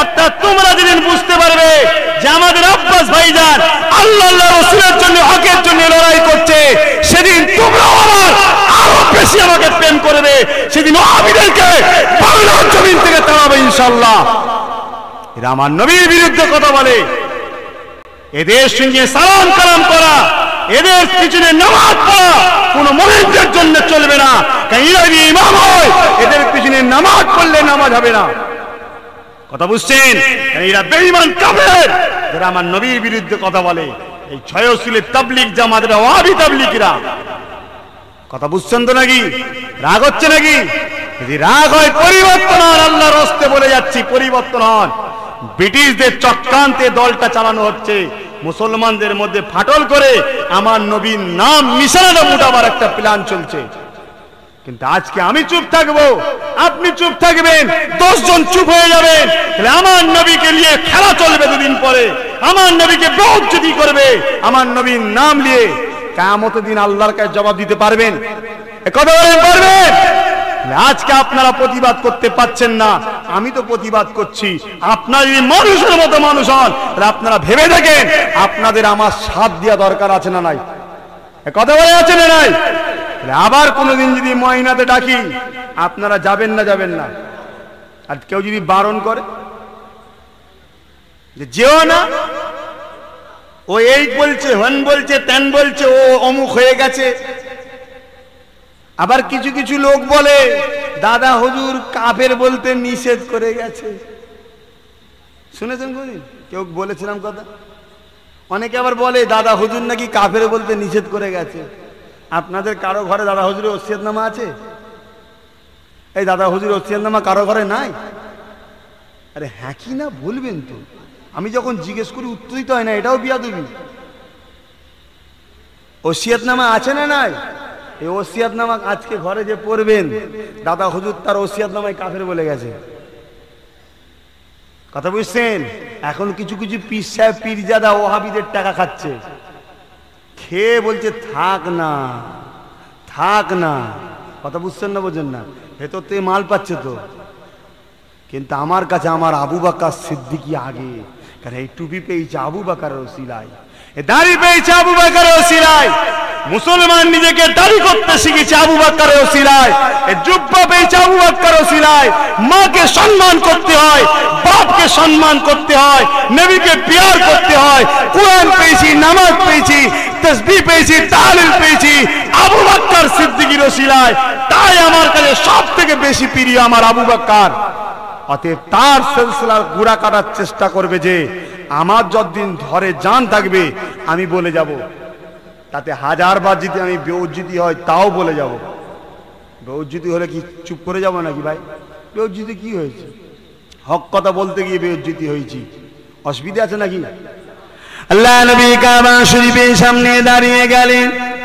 অর্থাৎ তোমরা যেদিন বুঝতে পারবে যে আমাদের আব্বাস ভাইজান আল্লাহ আল্লাহ রসুলের জন্য, হকের জন্য লড়াই করছে, সেদিন তোমরাও আমার আরও বেশি আমাকে প্রেম করবে। সেদিন আমিদেরকে বাংলার জমিন থেকে তাড়াবে ইনশাল্লাহ এরা আমার নবীর বিরুদ্ধে কথা বলে। এদের সঙ্গে সালাম কালাম করা। এদের পিছনে নামাজ পড়া কোন মহিলাদের জন্য চলবে না। এরা ইমাম হয়, এদের পিছনে নামাজ পড়লে নামাজ হবে না। কথা বুঝছেন? এরা বেঈমান কাফের। যারা আমার নবীর বিরুদ্ধে কথা বলে, এই ছয় ছয়শিলের তাবলিক জামাতের ওয়াবি তাবলিকরা কথা বুঝছেন তো নাকি? রাগ হচ্ছে নাকি? যদি রাগ হয় পরিবর্তন হন আল্লাহর হস্তে বলে যাচ্ছি, পরিবর্তন হন। ব্রিটিশদের চক্রান্তে দলটা চালানো হচ্ছে। মুসলমানদের মধ্যে ফাটল করে আমার নবীর নাম মিশানো মুটাবার একটা প্ল্যান চলছে। কিন্তু আজকে আমি চুপ থাকব, আপনি চুপ থাকবেন, দশজন চুপ হয়ে যাবেন। আমার নবীকে নিয়ে খেলা চলবে দুদিন পরে। আমার নবীকে বেজ্জতি করবে, আমার নবীর নাম নিয়ে। কামত দিন আল্লাহর কাছে জবাব দিতে পারবেন? কথা বলেন পারবেন? আজকে আপনারা প্রতিবাদ করতে পাচ্ছেন না। আমি তো প্রতিবাদ করছি, আপনারা যদি মানুষের মতো মানুষ হন আপনারা ভেবে দেখেন আপনাদের আমার সাথ দেওয়া দরকার আছে না নাই। কথা বলে আছে না নাই? আবার কোনোদিন যদি ময়নাতে ডাকি, আপনারা যাবেন না যাবেন না। আর কেউ যদি বারণ করে যেও না, ও এই বলছে, হন বলছে, তেন বলছে, ও অমুক হয়ে গেছে আবার কিছু কিছু লোক বলে, দাদা হুজুর কাফের বলতে নিষেধ করে গেছে। শুনেছেন কোনদিন কেউ বলেছিলাম কথা? অনেকে আবার বলে, দাদা হুজুর নাকি কাফের বলতে নিষেধ করে গেছে? আপনাদের কারও ঘরে দাদা হুজুরের ওসিয়াত নামা আছে? এই দাদা হুজুর ওসিয়াত নামা কারও ঘরে নাই? আরে হ্যাঁ কি না বলবেন তো? আমি যখন জিজ্ঞেস করি উত্তর দিতে হয় না, এটাও বিয়া দেবি ওসিয়াত নামা আছে না নাই? এই ওসিয়াত নামা আজকে ঘরে যে পড়বেন, দাদা হুজুর তার ওসিয়াত নামায় কাফের বলে গেছে। কথা বুঝছেন? এখন কিছু কিছু পীর সাহেব, পীরজাদা ওহাবিদের টাকা খাচ্ছে। খেয়ে বলছে, থাক না থাক না। কথা বুঝছেন না, বোঝেন না? ভেতর থেকে মাল পাচ্ছে তো। কিন্তু আমার কাছে আমার আবু বাক্কার সিদ্দিকি আগে। কারণ এই টুপি পেয়েছে আবু বাকার ওসিলায়। এ দাড়ি পেয়েছে আবু বাকার ওসিলায়। মুসলমান নিজেকে দাড়ি করতে শিখেছে আবু বাক্কার ওসিলায়। জুব্বা পেয়েছে আবু বাক্কার ওসিলায়। মাকে সম্মান করতে হয়, বাপকে সম্মান করতে হয়, নবীকে পিয়ার করতে হয়, কোরআন পেয়েছি, নামাজ পেয়েছি তসবি পেয়েছি তালিল পেয়েছি। আবু বাক্কার সিদ্দিকির ওসিলায়। তাই আমার কাছে সব থেকে বেশি প্রিয় আমার আবু বাক্কার। অতএব তার সিলসিলার গুড়া কাটার চেষ্টা করবে যে, আমার যতদিন ধরে জান থাকবে, আমি বলে যাব তাতে হাজারবার যদি আমি বেউজ্জিতি হয়, তাও বলে যাব। বেউজ্জিতি হলে কি চুপ করে যাব নাকি ভাই? বেউজ্জিতি কি হয়েছে? হক কথা বলতে গিয়ে বেউজ্জিতি হয়েছি। অসুবিধা আছে নাকি আল্লাহ নবী কাবা শরীফের সামনে দাঁড়িয়ে গেলেন।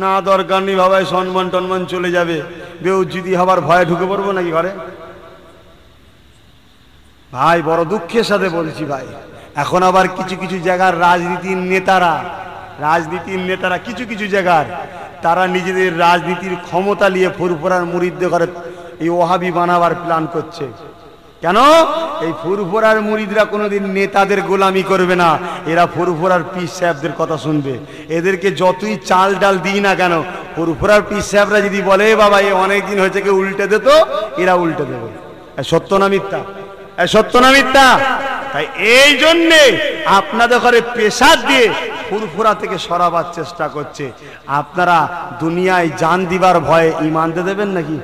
না, দরকার নেই বাবাই সম্মান টন্মান চলে যাবে। বেউজ্জুতি হবার ভয়ে ঢুকে পড়ব নাকি ঘরে? ভাই, বড় দুঃখের সাথে বলছি ভাই, এখন আবার কিছু কিছু জায়গার রাজনীতির নেতারা রাজনীতির নেতারা কিছু কিছু জায়গার, তারা নিজেদের রাজনীতির ক্ষমতা নিয়ে ফুরফুরার মুরিদদের ঘরে এই ওহাবি বানাবার প্ল্যান করছে। কেন? এই ফুরফুরার মুরিদরা কোনোদিন নেতাদের গোলামি করবে না। এরা ফুরফুরার পিস সাহেবদের কথা শুনবে। এদেরকে যতই চাল ডাল দিই না কেন, ফুরফুরার পিস সাহেবরা যদি বলে বাবা, এ অনেক দিন হয়েছে, কেউ উল্টে দিত এরা উল্টে দেবে। সত্য না মিথ্যা? সত্য না মিথ্যা? তাই এই জন্যে আপনাদের ঘরে পেশাদ দিয়ে ফুরফুরা থেকে সরাবার চেষ্টা করছে। আপনারা দুনিয়ায় জান দিবার ভয়ে ইমান দেবেন নাকি?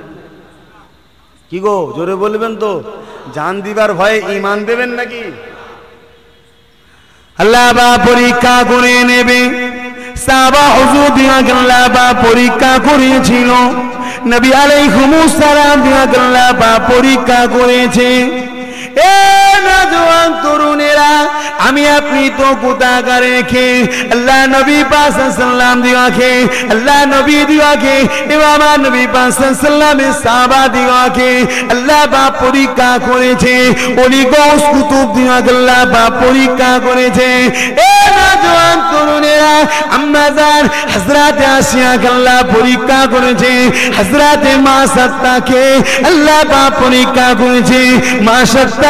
কি গো, জোরে বলবেন তো? জান দিবার ভয়ে ইমান দেবেন নাকি? আল্লাহ বা পরীক্ষা করে নেবে। সাবা হুজুর দিয়া আল্লাহ বা পরীক্ষা করেছিল। নবী আলাইহিমুস সালাম দিয়া আল্লাহ বা পরীক্ষা করেছে। আমি আপনি তো পুতাকা রেখে আল্লাহ নবী পাস সাল্লাম দিওয়াকে আল্লাহ নবী দিওয়াকে এবং আমার নবী পাস সাল্লামের সাহাবা দিওয়াকে, আল্লাহ বা পরীক্ষা করেছে অলি গৌস কুতুব দিওয়াকে আল্লাহ বা পরীক্ষা করেছে। এ নজওয়ান তরুণেরা, আম্মাজান হযরত আসিয়া আল্লাহ পরীক্ষা করেছে, হযরত মা সত্তাকে আল্লাহ বা পরীক্ষা করেছে, মা সত্তা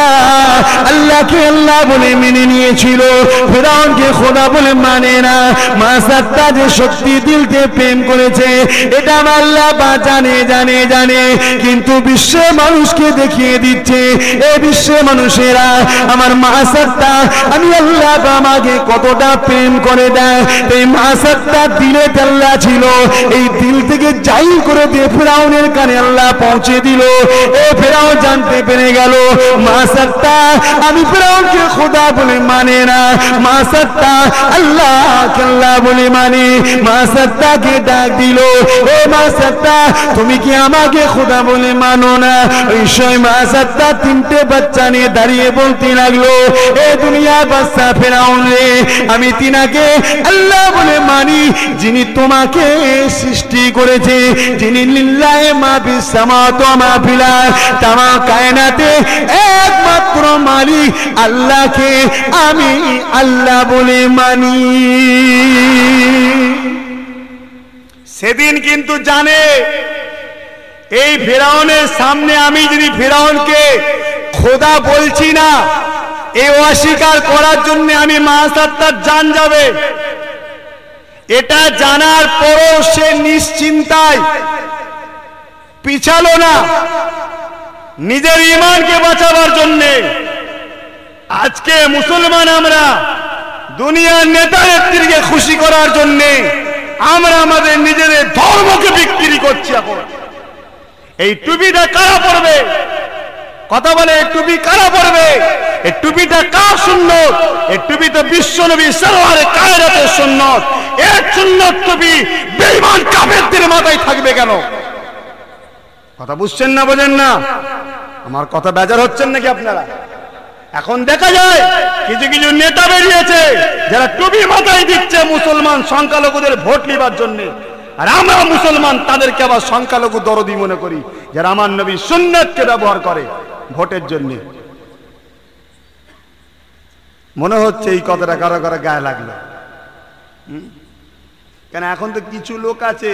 আল্লাহকে আল্লাহ বলে মেনে নিয়েছিল। ফেরাউনকে খোদা বলে মানে না। যে সত্যি দিলকে প্রেম করেছে, এটা আল্লাহ বা জানে জানে জানে। কিন্তু বিশ্বের মানুষকে দেখিয়ে দিচ্ছে, এ বিশ্বের মানুষেরা, আমার আমি আল্লাহ কতটা প্রেম করে দেয়। এই মা সত্তা দিলে ছিল, এই দিল থেকে যাই করে দিয়ে ফেরাউনের কানে আল্লাহ পৌঁছে দিল। এ ফেরাও জানতে পেরে গেল, মা আমি খোদা বলে মানে না। আল্লাহ বলে মানে। ডাক দিল, ও তুমি কি আমাকে খোদা বলে মানো না? তিনটে বাচ্চা নিয়ে দাঁড়িয়ে বলতে লাগল, এ দুনিয়া বাচ্চা ফেরাউন রে, আমি তিনাকে আল্লাহ বলে মানি, যিনি তোমাকে সৃষ্টি করেছে, যিনি লিল্লাহে মা বিসামাত মা ফিলা তামা কায়নাতে একমাত্র মালিক আল্লাহকে আমি আল্লাহ বলে মানি। সেদিন কিন্তু জানে, এই ফেরাউনের সামনে আমি যদি ফেরাউনকে খোদা বলছি না, এ অস্বীকার করার জন্য আমি মাহাসাত্তার জান যাবে। এটা জানার পরও সে নিশ্চিন্তায়, পিছালো না। নিজের ইমানকে বাঁচাবার জন্যে। আজকে মুসলমান আমরা দুনিয়ার নেতা নেত্রীকে খুশি করার জন্যে আমরা আমাদের নিজেদের ধর্মকে বিক্রি করছি এখন। এই টুপিটা কারা পড়বে কথা বলে টুপি কারা পড়বে এই টুপিটা কার সুন্নত? এই টুপি তো বিশ্ব নবী সালোয়ারে কায়রাতের সুন্নত। এর সুন্নত টুপি বেঈমান কাফেরদের মাথায় থাকবে কেন? কথা বুঝছেন না, বোঝেন না? আমার কথা বেজার হচ্ছেন নাকি আপনারা? এখন দেখা যায়, কিছু কিছু নেতা বেরিয়েছে, যারা টুপি মাথায় দিচ্ছে মুসলমান সংখ্যালঘুদের ভোট নিবার জন্য। আর আমরা মুসলমান, তাদেরকে আবার সংখ্যালঘু দরদি মনে করি, যারা আমার নবী সুন্নতকে ব্যবহার করে ভোটের জন্য। মনে হচ্ছে এই কথাটা কারও কারও গায়ে লাগল? কেন এখন তো কিছু লোক আছে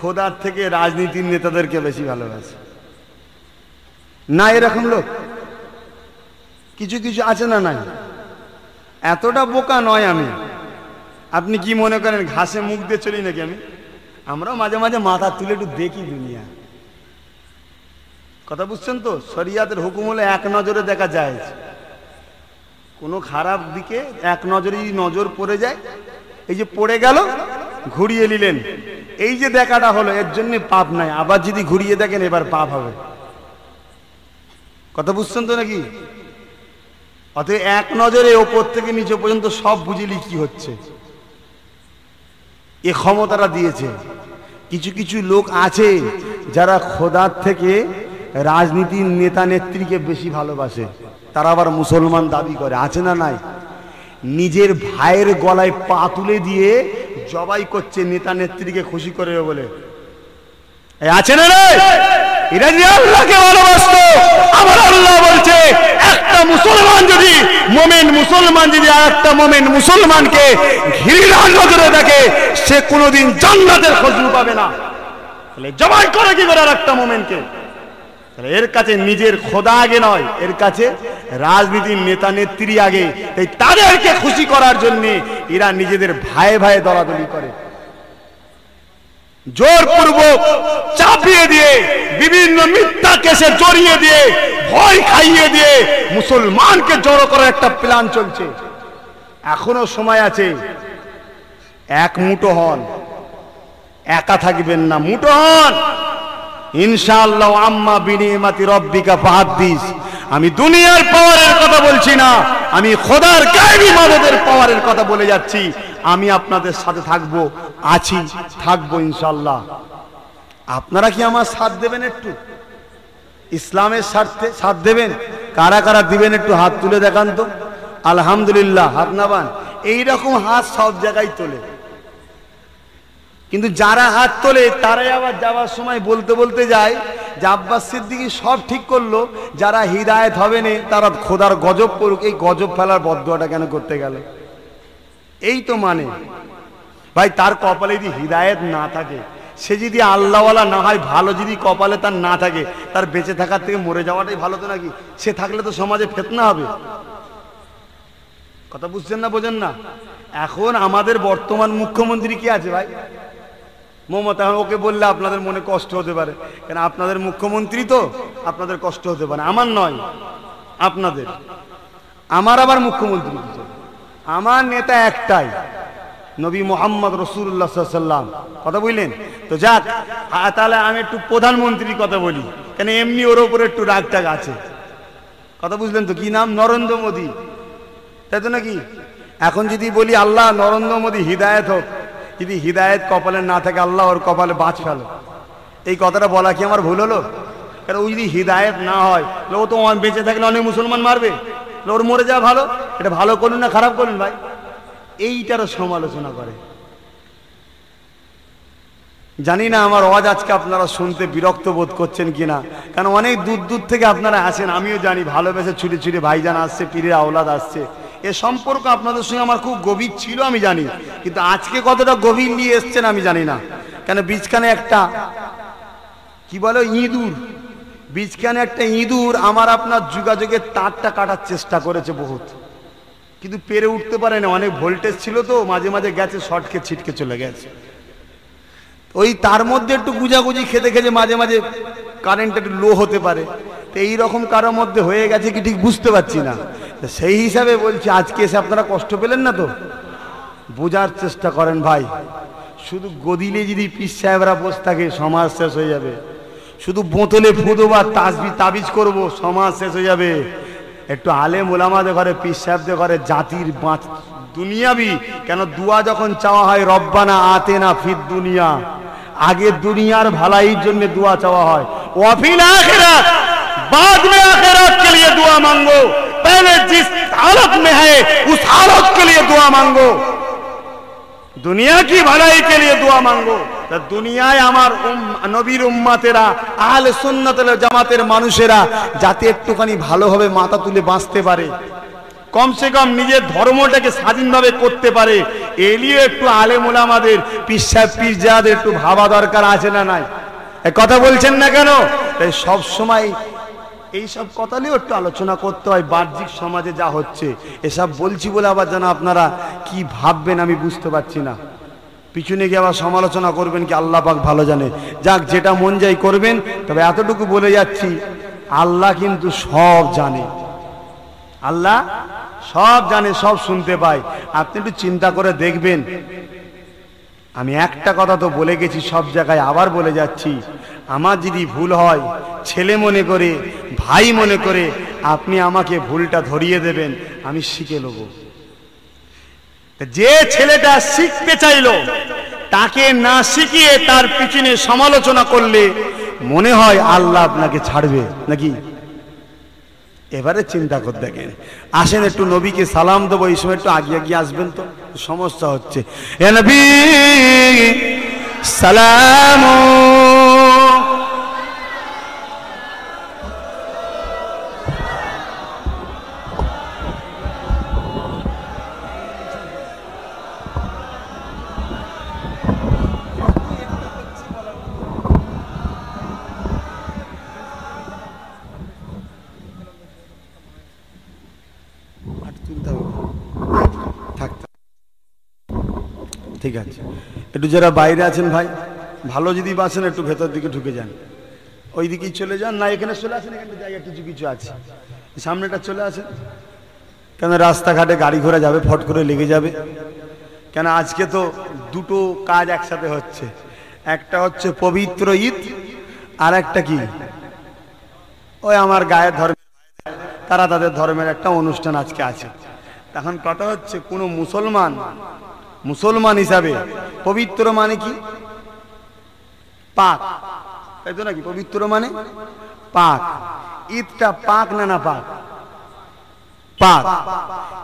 খোদার থেকে রাজনীতির নেতাদেরকে বেশি ভালোবাসে। না, এরকম লোক। কিছু কিছু আছে না নাই? এতটা বোকা নয় আমি। আপনি কি মনে করেন ঘাসে মুখ দিয়ে চলি নাকি আমি? আমরাও মাঝে মাঝে মাথা তুলে একটু দেখি দুনিয়া। কথা বুঝছেন তো? শরিয়াতের হুকুম হলে এক নজরে দেখা যায়। কোনো খারাপ দিকে এক নজরে নজর পড়ে যায়। এই যে পড়ে গেল, ঘুরিয়ে নিলেন। এই যে দেখাটা হলো, এর জন্য পাপ নাই। আবার যদি ঘুরিয়ে দেখেন, এবার পাপ হবে। কথা বুঝছেন তো নাকি? অতএব এক নজরে ওপর থেকে নিচে পর্যন্ত সব বুঝিলি কি হচ্ছে। এ ক্ষমতাটা দিয়েছে। কিছু কিছু লোক আছে যারা খোদার থেকে রাজনীতির নেতা নেত্রীকে বেশি ভালোবাসে। তারা আবার মুসলমান দাবি করে, আছে না নাই? নিজের ভাইয়ের গলায় পা তুলে দিয়ে জবাই করছে নেতা নেত্রীকে খুশি করে বলে। আছে না রে? এরা যে আল্লাহকে ভালোবাসতো, আমার আল্লাহ বলছে, একটা মুসলমান যদি মোমেন মুসলমান, যদি আর একটা মোমেন মুসলমানকে ঘৃণার নজরে দেখে, সে কোনোদিন জান্নাতের খোঁজু পাবে না। তাহলে জবাই করে কি করে আর একটা মোমেনকে? তাহলে এর কাছে নিজের খোদা আগে নয়, এর কাছে রাজনীতির নেতা নেত্রী আগে তাই তাদেরকে খুশি করার জন্য এরা নিজেদের ভাই ভাই দলাদলি করে। জোরপূর্বক চাপিয়ে দিয়ে, বিভিন্ন মিথ্যা কেসে জড়িয়ে দিয়ে, ভয় খাইয়ে দিয়ে মুসলমানকে জড়ো করার একটা প্ল্যান চলছে। এখনও সময় আছে, এক মুঠো হন, একা থাকবেন না, মুঠো হন। ইনশাআল্লাহ, আম্মা বিনিমাতি রব্বিকা ফাহাদ্দিস। আমি দুনিয়ার পাওয়ারের কথা বলছি না, আমি খোদার গায়বী মাদতের পাওয়ারের কথা বলে যাচ্ছি। আমি আপনাদের সাথে থাকব, আছি, থাকব ইনশাআল্লাহ। আপনারা কি আমার সাথ দেবেন একটু? ইসলামের স্বার্থে সাথ দেবেন? কারা কারা দিবেন একটু হাত তুলে দেখান তো। আলহামদুলিল্লাহ, হাত নাবান। এইরকম হাত সব জায়গায় তোলে। কিন্তু যারা হাত তোলে, তারাই আবার যাওয়ার সময় বলতে বলতে যায় যে আব্বাস সিদ্দিকি সব ঠিক করল, যারা হৃদায়ত হবে না, তারা খোদার গজব করুক। এই গজব ফেলার বদুয়াটা কেন করতে গেল? এই তো মানে। ভাই, তার কপালে যদি হৃদায়ত না থাকে, সে যদি আল্লাহওয়ালা না হয়, ভালো যদি কপালে তার না থাকে, তার বেঁচে থাকার থেকে মরে যাওয়াটাই ভালো তো নাকি? সে থাকলে তো সমাজে ফেতনা হবে। কথা বুঝছেন না, বোঝেন না? এখন আমাদের বর্তমান মুখ্যমন্ত্রী কি আছে ভাই? মমতা এখন ওকে বললে আপনাদের মনে কষ্ট হতে পারে। কেন আপনাদের মুখ্যমন্ত্রী তো, আপনাদের কষ্ট হতে পারে। আমার নয়, আপনাদের। আমার আবার মুখ্যমন্ত্রী আমার নেতা একটাই, নবী মোহাম্মদ রসুল্লাহ সাল্লাম কথা বুঝলেন? তো যাক তাহলে আমি একটু প্রধানমন্ত্রীর কথা বলি। কেন এমনি ওর ওপরে একটু রাগ টাগ আছে। কথা বুঝলেন তো? কি নাম? নরেন্দ্র মোদী। তাই তো নাকি? এখন যদি বলি আল্লাহ, নরেন্দ্র মোদী, হৃদায়ত হোক যদি হৃদায়ত কপালে না থাকে, আল্লাহ ওর কপালে বাঁচ ফেলো। এই কথাটা বলা কি আমার ভুল হলো? কারণ ওই যদি হৃদায়ত না হয় ও তো বেঁচে থাকলে অনেক মুসলমান মারবে। ওর মরে যাওয়া ভালো? এটা ভালো করুন না খারাপ করুন ভাই? এইটারও সমালোচনা করে। জানি না আমার আওয়াজ আজকে আপনারা শুনতে বিরক্ত বোধ করছেন কিনা, কারণ অনেক দূর দূর থেকে আপনারা আসেন, আমিও জানি ভালোবেসে ছুটে ছুটে ভাইজান আসছে, পীরের আওলাদ আসছে। এ সম্পর্ক আপনাদের সঙ্গে আমার খুব গভীর ছিল, আমি জানি। কিন্তু আজকে কতটা গভীর নিয়ে এসছেন আমি জানি না। কেন বীজখানে একটা, কি বলো, ইঁদুর? বীজখানে একটা ইঁদুর আমার আপনার যোগাযোগের তারটা কাটার চেষ্টা করেছে বহুত। কিন্তু পেরে উঠতে পারে না, অনেক ভোল্টেজ ছিল তো, মাঝে মাঝে গেছে শর্টকে ছিটকে চলে গেছে। ওই তার মধ্যে একটু গুজাগুজি খেতে খেতে মাঝে মাঝে কারেন্ট একটু লো হতে পারে। তো এই রকম কারোর মধ্যে হয়ে গেছে কি ঠিক বুঝতে পারছি না। সেই হিসাবে বলছি, আজকে এসে আপনারা কষ্ট পেলেন না তো? বোঝার চেষ্টা করেন ভাই। শুধু গদিলে যদি পিস সাহেবরা বসে থাকে, সমাজ শেষ হয়ে যাবে। শুধু বোতলে ফুদো বা তাজবি তাবিজ করব, সমাজ শেষ হয়ে যাবে। একটু আলেম মোলামাদের ঘরে পিস সাহেবদের ঘরে জাতির বাঁচ দুনিয়াবি। কেন দুয়া যখন চাওয়া হয়, রব্বানা আতে না ফির দুনিয়া। আগে দুনিয়ার ভালাইর জন্য দোয়া চাওয়া হয়। ওয়াফিল আখেরাত। বাদ মে আখেরাত কে লিয়ে দোয়া মাঙ্গো। पहले जिस हालत में है उस हालत के लिए दुआ मांगो দুনিয়া কি ভালাই কে লিয়ে দোয়া মাঙ্গো তা দুনিয়ায় আমার উম- নবীর উম্মাতেরা আহলে সুন্নাতের জামাতের মানুষেরা যাতে একটুখানি ভালোভাবে মাথা তুলে বাঁচতে পারে কমসে কম নিজের ধর্মটাকে স্বাধীনভাবে করতে পারে এলিও একটু আলেম ওলামাদের পিসাব পিরজাদের একটু ভাবা দরকার আছে না নাই এ কথা বলছেন না কেন তাই সব সময় এই সব কথা নিয়েও একটু আলোচনা করতে হয়, বাহ্যিক সমাজে যা হচ্ছে। এসব বলছি বলে আবার যেন আপনারা কি ভাববেন আমি বুঝতে পারছি না। পিছনে গিয়ে আবার সমালোচনা করবেন কি আল্লাহ পাক ভালো জানে। যাক, যেটা মন যাই করবেন, তবে এতটুকু বলে যাচ্ছি, আল্লাহ কিন্তু সব জানে। আল্লাহ সব জানে, সব শুনতে পায়। আপনি একটু চিন্তা করে দেখবেন। আমি একটা কথা তো বলে গেছি, সব জায়গায় আবার বলে যাচ্ছি। আমার যদি ভুল হয়, ছেলে মনে করে, ভাই মনে করে, আপনি আমাকে ভুলটা ধরিয়ে দেবেন, আমি শিখে নেব। যে ছেলেটা শিখতে চাইলো, তাকে না শিখিয়ে তার পিছনে সমালোচনা করলে মনে হয় আল্লাহ আপনাকে ছাড়বে, নাকি? এবারে চিন্তা করে দেখেন। আসেন একটু নবীকে সালাম দেবো, এই সময় একটু আগে আগে আসবেন তো, সমস্যা হচ্ছে। এ নবী, সালাম ঠিক আছে। একটু যারা বাইরে আছেন ভাই, ভালো যদি বাসেন, একটু ভেতর দিকে ঢুকে যান। ওই দিকেই চলে যান। না, এখানে চলে আসেন, এখানে জায়গা কিছু কিছু আছে। সামনেটা চলে আসেন। কেন রাস্তাঘাটে গাড়ি ঘোড়া যাবে, ফট করে লেগে যাবে। কেন আজকে তো দুটো কাজ একসাথে হচ্ছে। একটা হচ্ছে পবিত্র ঈদ, আর একটা কি? ওই আমার গায়ের ধর্ম তারা তাদের ধর্মের একটা অনুষ্ঠান আজকে আছে। এখন কথা হচ্ছে, কোনো মুসলমান মুসলমান হিসাবে। পবিত্র মানে কি? পাক। তাই তো নাকি? পবিত্র মানে? পাক। ঈদটা পাক না না পাক? পাক।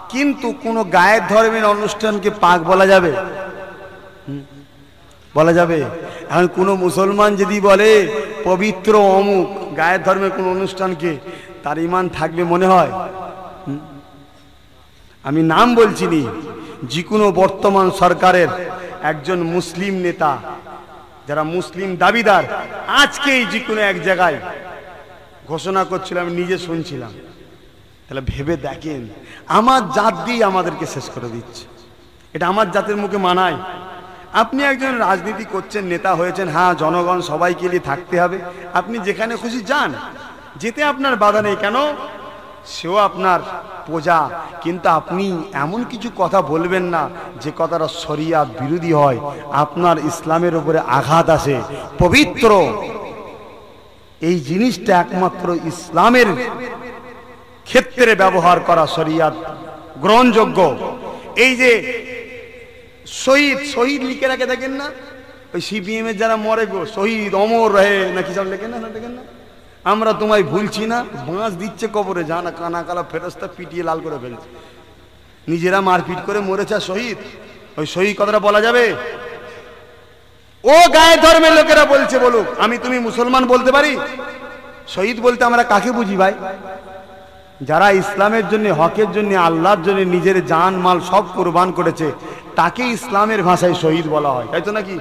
কিন্তু কোন গায়ের ধর্মের অনুষ্ঠানকে পাক বলা যাবে? বলা যাবে? এখন কোন মুসলমান যদি বলে, পবিত্র অমুক গায়ের ধর্মের কোন অনুষ্ঠানকে, তার ইমান থাকবে মনে হয়? আমি নাম বলছি নি। যে কোনো বর্তমান সরকারের একজন মুসলিম নেতা, যারা মুসলিম দাবিদার, আজকেই যে কোনো এক জায়গায় ঘোষণা করছিল, আমি নিজে শুনছিলাম। তাহলে ভেবে দেখেন, আমার জাত দিয়ে আমাদেরকে শেষ করে দিচ্ছে। এটা আমার জাতের মুখে মানায়। আপনি একজন রাজনীতি করছেন, নেতা হয়েছেন হ্যাঁ জনগণ সবাইকে নিয়ে থাকতে হবে। আপনি যেখানে খুশি যান, যেতে আপনার বাধা নেই। কেন? সেও আপনার প্রজা। কিন্তু আপনি এমন কিছু কথা বলবেন না, যে কথাটা শরিয়া বিরোধী হয়। আপনার ইসলামের উপরে আঘাত আসে। পবিত্র। এই জিনিসটা একমাত্র ইসলামের ক্ষেত্রে ব্যবহার করা শরিয়াত গ্রহণযোগ্য। এই যে শহীদ শহীদ লিখে রাখে, দেখেন না? ওই সিপিএম এর যারা মরে গো, শহীদ অমর রহে না কি সব লেখেন না দেখেন না? আমরা তোমায় ভুলছি না, বাঁশ দিচ্ছে কবরে জানা কানা কালা ফেরস্তা পিটিয়ে লাল করে ফেলছে। নিজেরা মারপিট করে মরেছে শহীদ। ওই শহীদ কথাটা বলা যাবে? ও গায়ে ধর্মের লোকেরা বলছে, বলুক, আমি তুমি মুসলমান বলতে পারি? শহীদ বলতে আমরা কাকে বুঝি ভাই? যারা ইসলামের জন্য, হকের জন্য, আল্লাহর জন্য নিজের জান, মাল সব কোরবান করেছে, তাকে ইসলামের ভাষায় শহীদ বলা হয়। তাই তো নাকি?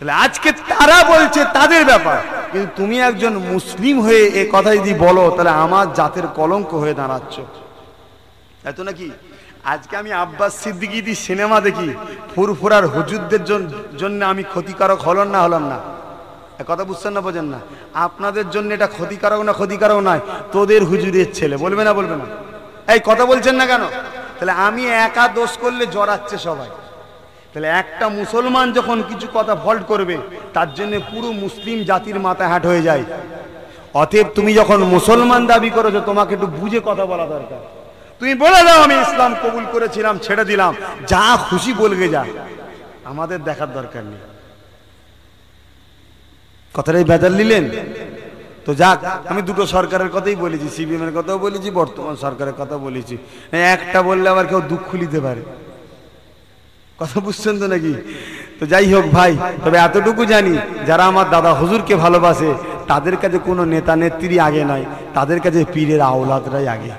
তাহলে আজকে তারা বলছে তাদের ব্যাপার। কিন্তু তুমি একজন মুসলিম হয়ে এ কথা যদি বলো, তাহলে আমার জাতের কলঙ্ক হয়ে দাঁড়াচ্ছ। এত নাকি? আজকে আমি আব্বাস সিদ্দিকি সিনেমা দেখি, ফুরফুরার হুজুরদের জন- জন্য আমি ক্ষতিকারক হলাম না হলাম না? কথা বুঝছেন না, বোঝেন না? আপনাদের জন্য এটা ক্ষতিকারক না ক্ষতিকারক নয়, তোদের হুজুরের ছেলে। বলবে না বলবে না। এই কথা বলছেন না কেন? তাহলে আমি একা দোষ করলে জড়াচ্ছে সবাই। তাহলে একটা মুসলমান যখন কিছু কথা ফল্ট করবে, তার জন্য পুরো মুসলিম জাতির মাথা হ্যাট হয়ে যায়। অতএব তুমি যখন মুসলমান দাবি করেছ, তোমাকে একটু বুঝে কথা বলা দরকার। তুমি বলে দাও, আমি ইসলাম কবুল করেছিলাম, ছেড়ে দিলাম। যা খুশি বলবে যা। আমাদের দেখার দরকার নেই। কথাটাই বেজার নিলেন? তো যাক, আমি দুটো সরকারের কথাই বলেছি সিবিএম এর কথাও বলেছি, বর্তমান সরকারের কথা বলেছি। একটা বললে আবার কেউ দুঃখ নিতে পারে। কথা বুঝছেন তো নাকি? তো যাই হোক ভাই, তবে এতটুকু জানি, যারা আমার দাদা হুজুরকে ভালোবাসে, তাদের কাছে কোনো নেতা নেত্রী আগে নয়, তাদের কাছে পীরের আওলাদরাই আগে।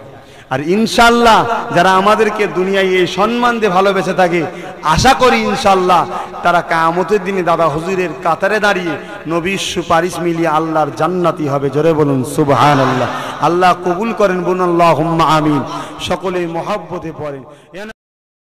আর ইনশাল্লাহ যারা আমাদেরকে দুনিয়ায় এই সম্মান দিয়ে ভালোবেসে থাকে, আশা করি ইনশাল্লাহ তারা কামতের দিনে দাদা হুজুরের কাতারে দাঁড়িয়ে নবীর সুপারিশ মিলিয়ে আল্লাহর জান্নাতি হবে। জোরে বলুন সুবহান আল্লাহ আল্লাহ কবুল করেন, বলুন আল্লাহ আমিন। সকলে মহাব্বতে পড়েন।